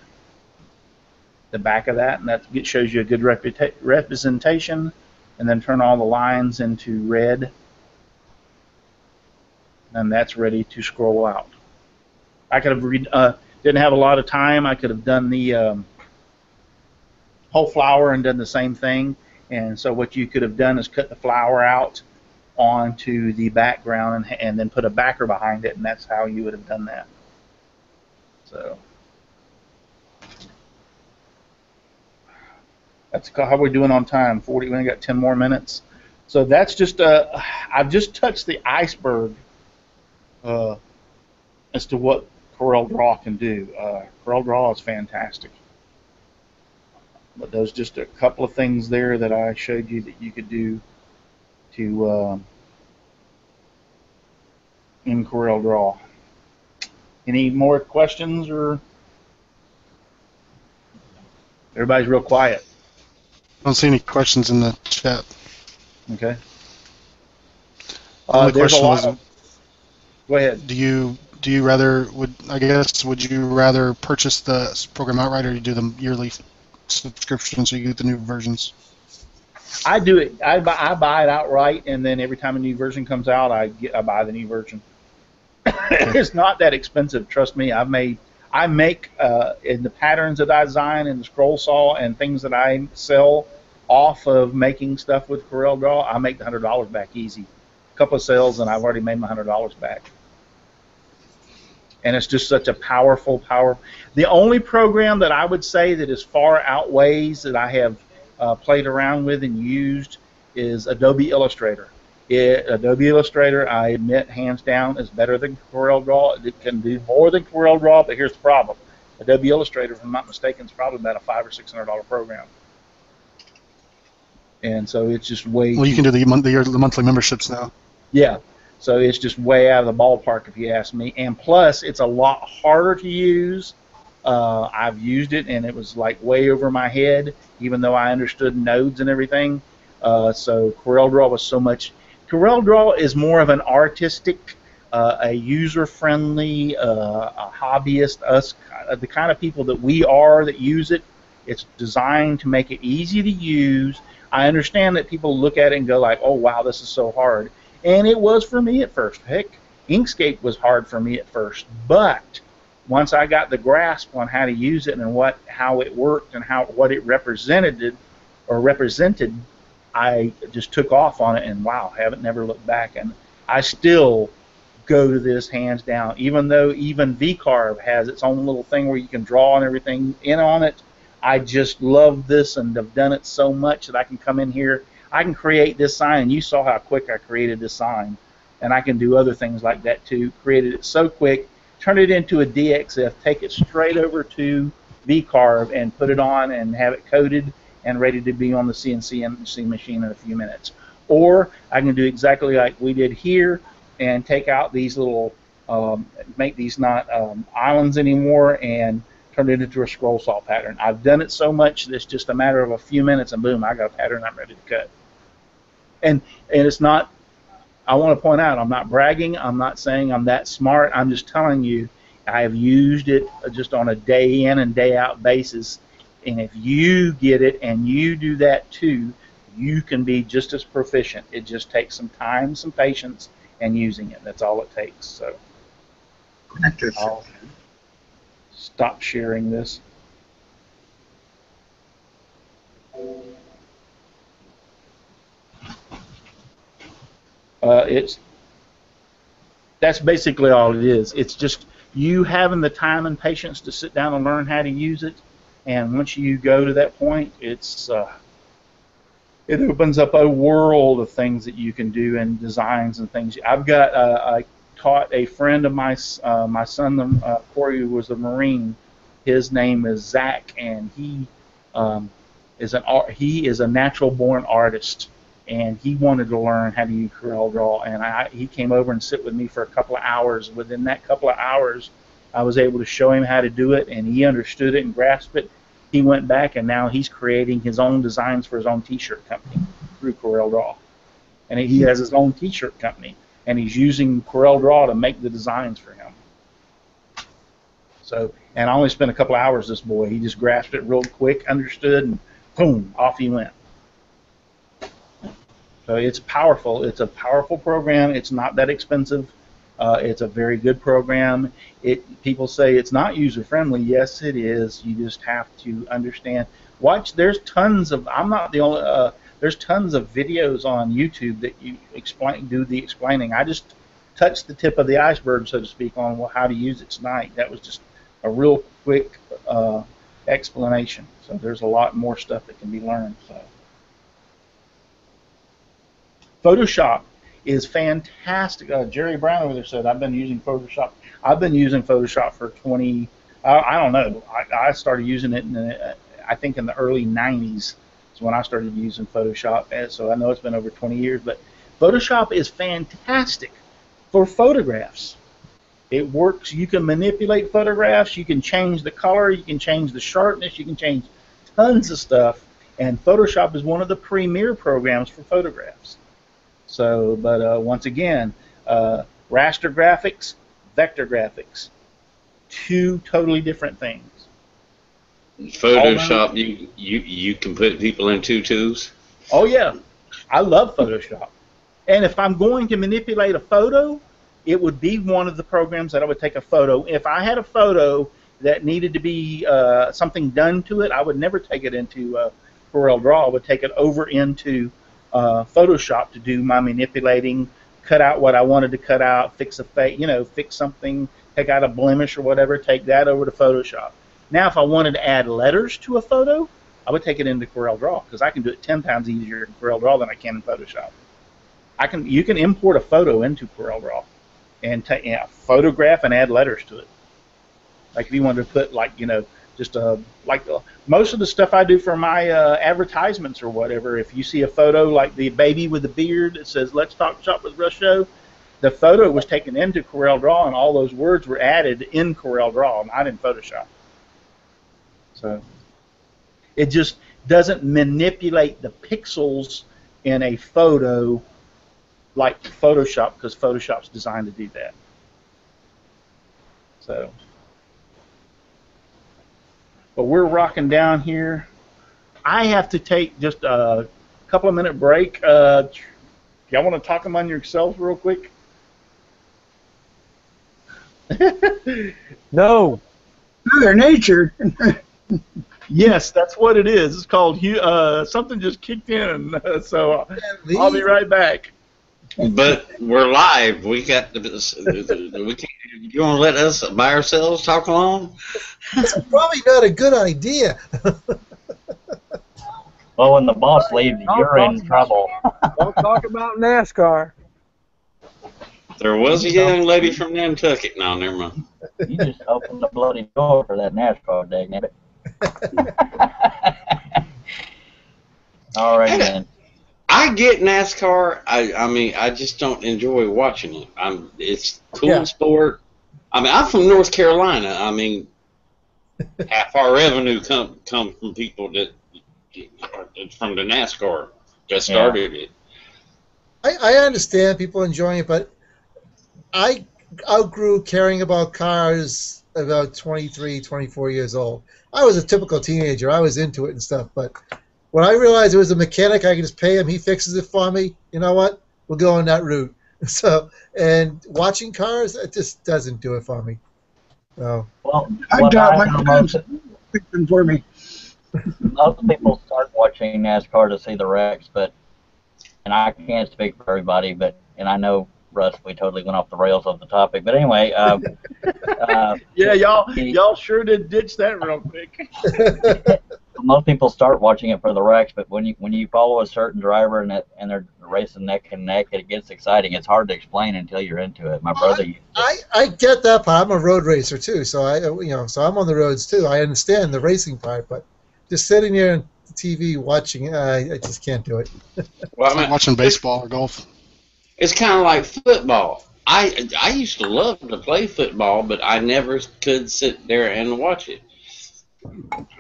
the back of that, and that shows you a good representation. And then turn all the lines into red, and that's ready to scroll out. I could have read, uh, didn't have a lot of time. I could have done the um, whole flower and done the same thing. And so what you could have done is cut the flower out onto the background and, and then put a backer behind it, and that's how you would have done that. So that's how we're doing on time. 40. We only got 10 more minutes. So that's just uh, I've just touched the iceberg uh, as to what Corel Draw can do. Uh, Corel Draw is fantastic. But there's just a couple of things there that I showed you that you could do to uh, in Corel Draw. Any more questions or everybody's real quiet?
I don't see any questions in the chat.
Okay.
The only
Uh,
question was,
of- Go ahead.
do you do you rather would I guess would you rather purchase the program outright or you do the yearly subscription so you get the new versions?
I do it. I buy, I buy it outright, and then every time a new version comes out, I get I buy the new version. it's not that expensive. Trust me. I've made I make uh, in the patterns that I design in the scroll saw and things that I sell off of making stuff with Corel Draw. I make the hundred dollars back easy. A couple of sales, and I've already made my hundred dollars back. And it's just such a powerful, power. The only program that I would say that is far outweighs that I have uh, played around with and used is Adobe Illustrator. It, Adobe Illustrator, I admit, hands down, is better than Corel Draw. It can do more than Corel Draw, but here's the problem: Adobe Illustrator, if I'm not mistaken, is probably about a five or six hundred dollar program, and so it's just way.
Well, you can do the, mon- the, the monthly memberships now.
Yeah. So it's just way out of the ballpark if you ask me. And plus, it's a lot harder to use. Uh, I've used it and it was like way over my head, even though I understood nodes and everything. Uh, so Corel Draw was so much. Corel Draw is more of an artistic, uh, a user-friendly, uh, a hobbyist, us, the kind of people that we are that use it. It's designed to make it easy to use. I understand that people look at it and go like, "Oh wow, this is so hard," and it was for me at first. Heck, Inkscape was hard for me at first, but once I got the grasp on how to use it and what how it worked and how what it represented or represented, I just took off on it and wow, haven't never looked back. And I still go to this hands down, even though even VCarve has its own little thing where you can draw and everything in on it. I just love this and have done it so much that I can come in here. I can create this sign, and you saw how quick I created this sign and I can do other things like that too. Created it so quick, turn it into a DXF, take it straight over to VCarve and put it on and have it coded and ready to be on the CNC machine in a few minutes. Or I can do exactly like we did here and take out these little, um, make these not um, islands anymore and turn it into a scroll saw pattern. I've done it so much that it's just a matter of a few minutes and boom, I got a pattern I'm ready to cut. And and it's not. I want to point out, I'm not bragging. I'm not saying I'm that smart. I'm just telling you, I have used it just on a day in and day out basis. And if you get it and you do that too, you can be just as proficient. It just takes some time, some patience, and using it. That's all it takes. So I'll stop sharing this. Uh, it's that's basically all it is. It's just you having the time and patience to sit down and learn how to use it, and once you go to that point, it's uh, it opens up a world of things that you can do and designs and things. I've got uh, I taught a friend of my uh, my son uh, Corey who was a Marine. His name is Zach, and he um, is an art, he is a natural born artist, and he wanted to learn how to use Corel Draw, and I, he came over and sit with me for a couple of hours. Within that couple of hours, I was able to show him how to do it, and he understood it and grasped it. He went back, and now he's creating his own designs for his own T-shirt company through Corel Draw, and he has his own T-shirt company, and he's using Corel Draw to make the designs for him. So, and I only spent a couple hours. This boy, he just grasped it real quick, understood, and boom, off he went. So it's powerful. It's a powerful program. It's not that expensive. Uh, it's a very good program. It people say it's not user friendly. Yes, it is. You just have to understand. Watch. There's tons of. I'm not the only. Uh, there's tons of videos on YouTube that you explain do the explaining. I just touched the tip of the iceberg, so to speak, on how to use it tonight. That was just a real quick uh, explanation. So there's a lot more stuff that can be learned. So. Photoshop is fantastic. Uh, Jerry Brown over there said, I've been using Photoshop. I've been using Photoshop for 20, uh, I don't know. I, I started using it, in the, I think, in the early 90s is when I started using Photoshop. And so I know it's been over 20 years, but Photoshop is fantastic for photographs. It works. You can manipulate photographs. You can change the color. You can change the sharpness. You can change tons of stuff. And Photoshop is one of the premier programs for photographs. So, but uh, once again, uh, raster graphics, vector graphics, two totally different things.
Photoshop, you you you can put people in tutus.
Oh yeah, I love Photoshop. And if I'm going to manipulate a photo, it would be one of the programs that I would take a photo. If I had a photo that needed to be uh, something done to it, I would never take it into uh, Corel Draw. I would take it over into uh, Photoshop to do my manipulating, cut out what I wanted to cut out, fix a fake, you know, fix something, take out a blemish or whatever, take that over to Photoshop. Now, if I wanted to add letters to a photo, I would take it into Corel Draw because I can do it ten times easier in Corel Draw than I can in Photoshop. I can you can import a photo into Corel Draw and take yeah, photograph and add letters to it. Like if you wanted to put like you know just a like uh, most of the stuff I do for my uh, advertisements or whatever. If you see a photo like the baby with the beard that says "Let's Talk Shop with Russ Show," the photo was taken into Corel Draw and all those words were added in Corel Draw, not in Photoshop. So it just doesn't manipulate the pixels in a photo like Photoshop because Photoshop's designed to do that. So, but we're rocking down here. I have to take just a couple of minute break. Uh, y'all want to talk among yourselves real quick?
no.
Mother Nature.
yes, that's what it is. It's called uh, something just kicked in. So I'll be right back.
But we're live. We got the, we can You want to let us by ourselves talk along?
That's probably not a good idea.
well, when the boss leaves,
Don't
you're in trouble.
Don't talk about NASCAR.
There was a young lady from Nantucket. No, never mind.
You just opened the bloody door for that NASCAR, dang it. All right then.
I get NASCAR. I I mean, I just don't enjoy watching it. I'm. It's cool
Yeah.
sport. I mean, I'm from North Carolina. I mean, half our revenue come comes from people that from the NASCAR that started it.
I, I understand people enjoying it, but I outgrew caring about cars about 23, 24 years old. I was a typical teenager. I was into it and stuff, but when I realized it was a mechanic, I could just pay him. He fixes it for me. You know what? We'll go on that route. So, and watching cars, it just doesn't do it for me. So,
Well,
I
what
doubt
I
my
know
mom's
most,
fixing for me.
most people start watching NASCAR to see the wrecks, but and I can't speak for everybody, but and I know Russ, we totally went off the rails of the topic, but anyway, um, uh,
Yeah, y'all y'all sure did ditch that real quick.
most people start watching it for the wrecks, but when you when you follow a certain driver and it, and they're racing neck and neck, it gets exciting. It's hard to explain until you're into it. My brother, used to-
I, I get that part. I'm a road racer too, so I you know so I'm on the roads too. I understand the racing part, but just sitting there on the TV watching, I, I just can't do it.
Well,
I'm
mean,
watching baseball or golf.
It's kind of like football. I I used to love to play football, but I never could sit there and watch it.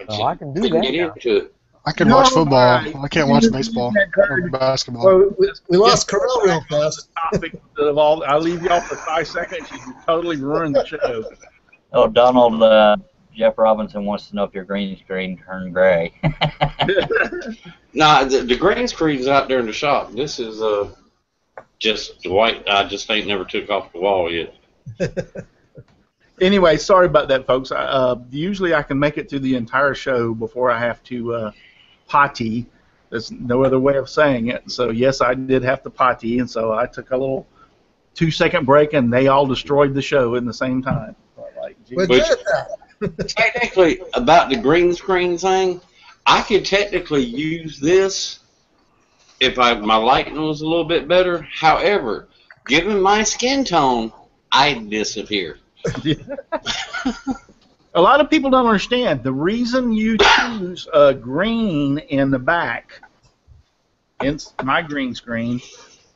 Oh, I can do that
get
now.
into it.
I can
No,
watch football.
I-
I can't watch baseball or basketball.
Well, we, we lost Corel real fast.
Topic of all, I leave y'all for five seconds. You totally ruined the show.
oh Donald, uh, Jeff Robinson wants to know if your green screen turned gray.
Nah, the, the green screen's out there in the shop. This is uh just white. I just ain't never took off the wall yet.
anyway, sorry about that, folks. Uh, usually I can make it through the entire show before I have to uh, potty. There's no other way of saying it. So yes, I did have to potty, and so I took a little two-second break, and they all destroyed the show in the same time. So, like,
Which-
good at that.
Technically, about the green screen thing, I could technically use this if I my lighting was a little bit better. However, given my skin tone, I disappear.
a lot of people don't understand the reason you choose uh, green in the back in my green screen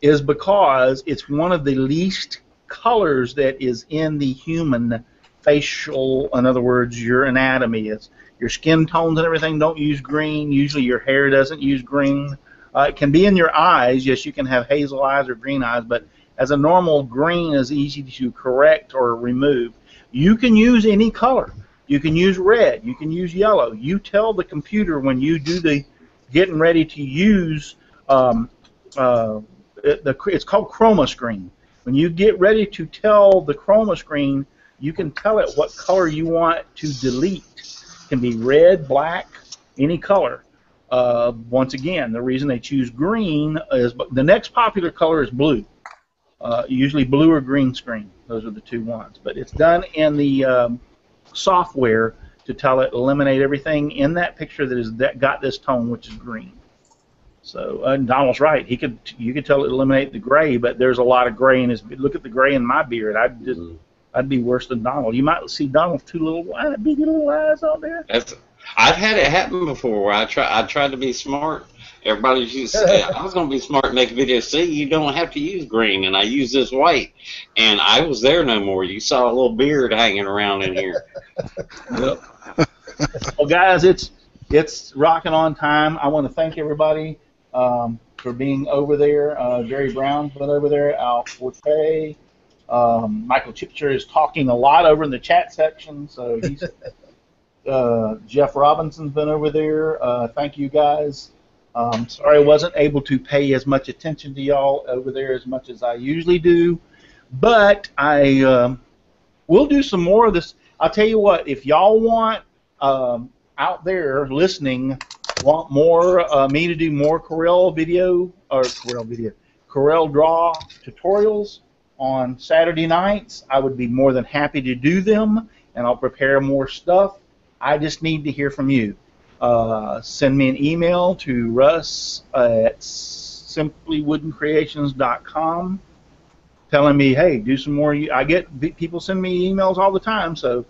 is because it's one of the least colors that is in the human facial in other words your anatomy is your skin tones and everything don't use green usually your hair doesn't use green uh, it can be in your eyes yes you can have hazel eyes or green eyes but as a normal green is easy to correct or remove you can use any color. You can use red. You can use yellow. You tell the computer when you do the getting ready to use um, uh, it, the, it's called chroma screen. When you get ready to tell the chroma screen, you can tell it what color you want to delete. It can be red, black, any color. Uh, once again, the reason they choose green is the next popular color is blue. Uh, usually blue or green screen. Those are the two ones. But it's done in the um, software to tell it eliminate everything in that picture that is that got this tone, which is green. So uh, Donald's right. He could you could tell it eliminate the gray, but there's a lot of gray in his. Look at the gray in my beard. I'd just I'd be worse than Donald. You might see Donald's two little uh, big little eyes on there.
That's I've had it happen before where I try I tried to be smart. Everybody used to say I was going to be smart and make a video. See, you don't have to use green, and I use this white, and I was there no more. You saw a little beard hanging around in here.
Yep. well, guys, it's it's rocking on time. I want to thank everybody um, for being over there. Uh, Gary Brown's been over there. Al Forte. Um, Michael Chipcher is talking a lot over in the chat section, so he's. Uh, Jeff Robinson's been over there. Uh, thank you guys. Um, sorry I wasn't able to pay as much attention to y'all over there as much as I usually do, but I um, will do some more of this. I'll tell you what, if y'all want um, out there listening, want more uh, me to do more Corel video or Corel video, Corel Draw tutorials on Saturday nights, I would be more than happy to do them, and I'll prepare more stuff. I just need to hear from you. Uh, send me an email to russ at simplywoodencreations.com telling me, hey, do some more. I get people send me emails all the time, so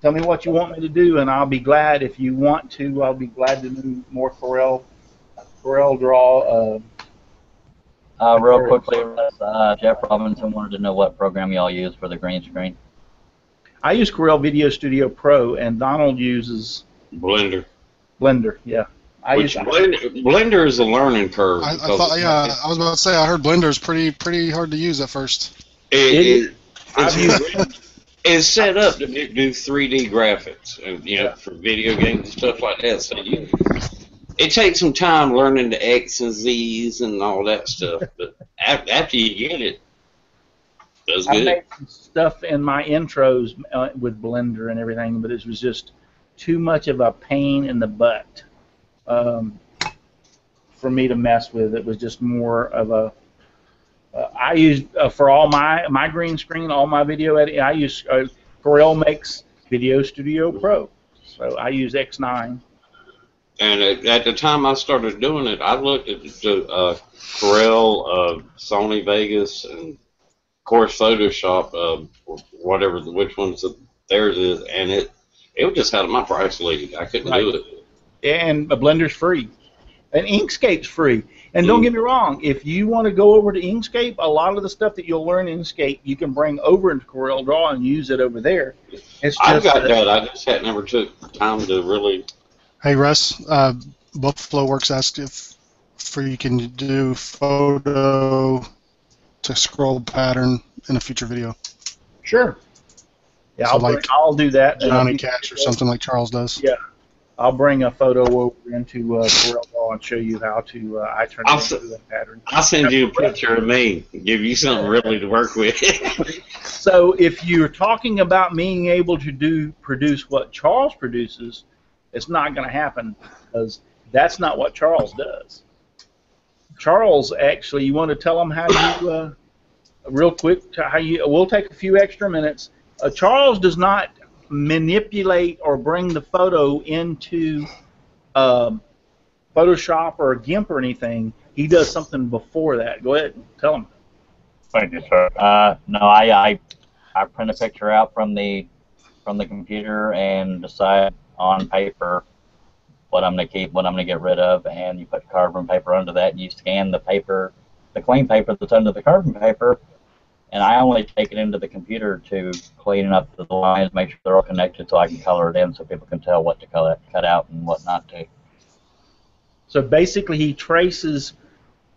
tell me what you want me to do, and I'll be glad. If you want to, I'll be glad to do more Corel Corel Draw. Uh,
Uh, real quickly, uh, Jeff Robinson wanted to know what program y'all use for the green screen.
I use Corel Video Studio Pro, and Donald uses
Blender.
Blender. Yeah, I
Which
use.
Blender, Blender is a learning curve.
I, I thought,
it's-
yeah, I was about to say I heard Blender's pretty pretty hard to use at first.
It,
It
it,
I've
it's,
used
it's set up to do do 3D graphics, and, you know,
Yeah.
for video games and stuff like that. So you, it takes some time learning the X and Z's and all that stuff. But after you get it, does
I made some stuff in my intros uh, with Blender and everything, but it was just too much of a pain in the butt um, for me to mess with. It was just more of a. Uh, I use uh, for all my my green screen, all my video editing. I use uh, Corel makes Video Studio Pro, so I use X9.
And at, at the time I started doing it, I looked at the uh, Corel, uh, Sony Vegas, and course Photoshop, uh, whatever the, which ones of theirs is, and it it was just out of my price league. I couldn't do it.
and a Blender's free, and Inkscape's free. And
Mm.
don't get me wrong, if you want to go over to Inkscape, a lot of the stuff that you'll learn in Inkscape, you can bring over into Corel Draw and use it over there. It's just
I've got
that-
that. I just had never took time to really.
Hey Russ, uh, Buffalo Works asked if for you can do photo to scroll pattern in a future video.
Sure. Yeah,
So
I'll,
like
bring, I'll do that.
Johnny Cash or something like Charles does.
Yeah. I'll bring a photo over into uh, Corel Draw and show you how to. Uh, I turn
I'll
it into a pattern.
I'll send you a picture of me. And give you something really to work with.
So if you're talking about being able to do produce what Charles produces, it's not going to happen because that's not what Charles does. Charles actually, you want to tell him how you, uh, real quick, how you. We'll take a few extra minutes. Uh, Charles does not manipulate or bring the photo into um, Photoshop or GIMP or anything. He does something before that. Go ahead, and tell him.
Thank you, sir. Uh, no, I, I I print a picture out from the from the computer and decide on paper what I'm gonna keep, what I'm gonna get rid of, and you put carbon paper under that, and you scan the paper, the clean paper that's under the carbon paper, and I only take it into the computer to clean up the lines, make sure they're all connected, so I can color it in, so people can tell what to cut cut out and what not to.
So basically, he traces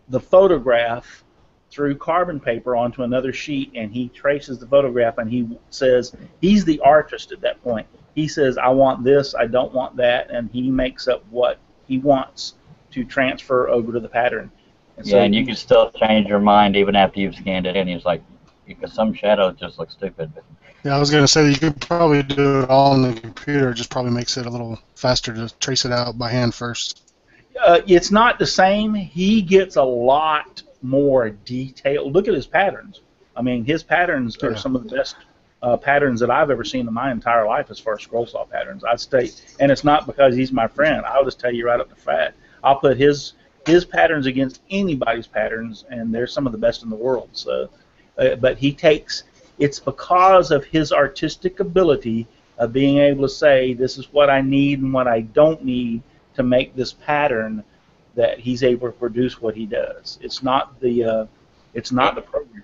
the photograph through carbon paper onto another sheet, and he traces the photograph, and he says he's the artist at that point. He says, "I want this, I don't want that," and he makes up what he wants to transfer over to the pattern. And
yeah, and you can still change your mind even after you've scanned it in. It's like because some shadows just look stupid.
Yeah, I was gonna say that you could probably do it all on the computer. It just probably makes it a little faster to trace it out by hand first.
uh, it's not the same. He gets a lot more detail. Look at his patterns. I mean, his patterns are
Yeah.
some of the best uh, patterns that I've ever seen in my entire life as far as scroll saw patterns. I'd state, and it's not because he's my friend. I'll just tell you right up the fat. I'll put his his patterns against anybody's patterns, and they're some of the best in the world. So, uh, but he takes. It's because of his artistic ability of being able to say, this is what I need and what I don't need to make this pattern that he's able to produce what he does. It's not the uh, it's not the program.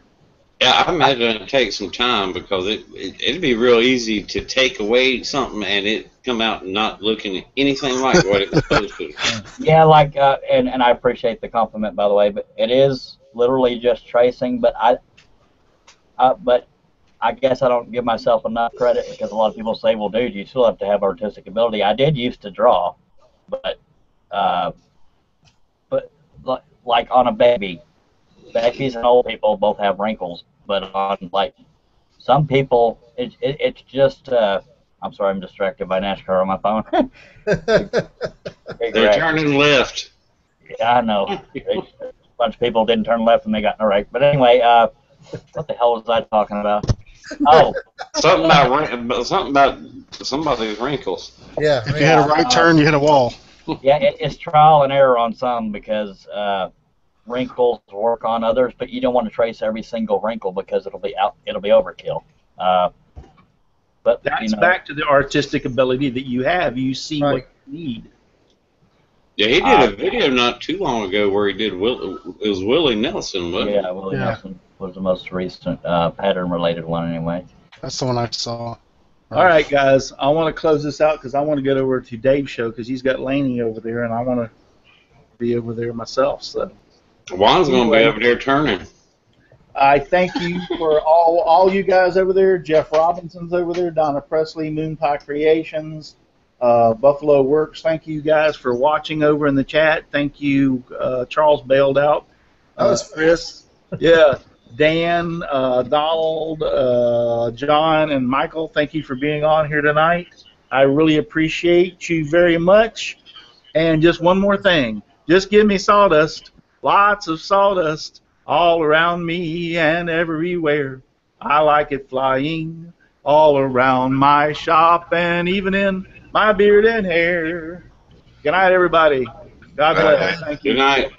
Yeah, I imagine it takes some time because it, it it'd be real easy to take away something and it come out not looking anything like what it was supposed to.
Yeah, like, uh, and and I appreciate the compliment by the way, but it is literally just tracing. But I, uh, but I guess I don't give myself enough credit because a lot of people say, well, dude, you still have to have artistic ability. I did used to draw, but, uh, but li- like on a baby, babies and old people both have wrinkles, but on like some people, it, it it's just. Uh, I'm sorry, I'm distracted by NASCAR on my phone.
They're turning left.
Yeah, I know. a bunch of people didn't turn left and they got in a wreck. But anyway, uh, what the hell was I talking about? Oh,
Something about wrin- something about somebody's wrinkles.
Yeah.
If you had a right turn, you hit a wall.
yeah, it, it's trial and error on some because uh, wrinkles, work on others, but you don't want to trace every single wrinkle because it'll be out, it'll be overkill. Uh, but
That's
you know,
back to the artistic ability that you have. You see
Right.
what you need.
Yeah, he did
Uh,
a video not too long ago where he did Will. It was Willie Nelson, wasn't it?
yeah, Willie
Yeah.
Nelson was the most recent uh, pattern-related one, anyway.
That's the one I saw.
All right, guys, I want to close this out because I want to get over to Dave's show because he's got Laney over there, and I want to be over there myself. So
Juan's going to be over there turning.
I thank you for all all you guys over there. Jeff Robinson's over there. Donna Presley, Moon Pie Creations, uh, Buffalo Works. Thank you guys for watching over in the chat. Thank you, uh, Charles bailed out.
That was
Uh, Chris. yeah. Dan, uh, Donald, uh, John, and Michael, thank you for being on here tonight. I really appreciate you very much. And just one more thing just give me sawdust, lots of sawdust, all around me and everywhere. I like it flying all around my shop and even in my beard and hair. Good night, everybody. God bless. Thank you.
Good night.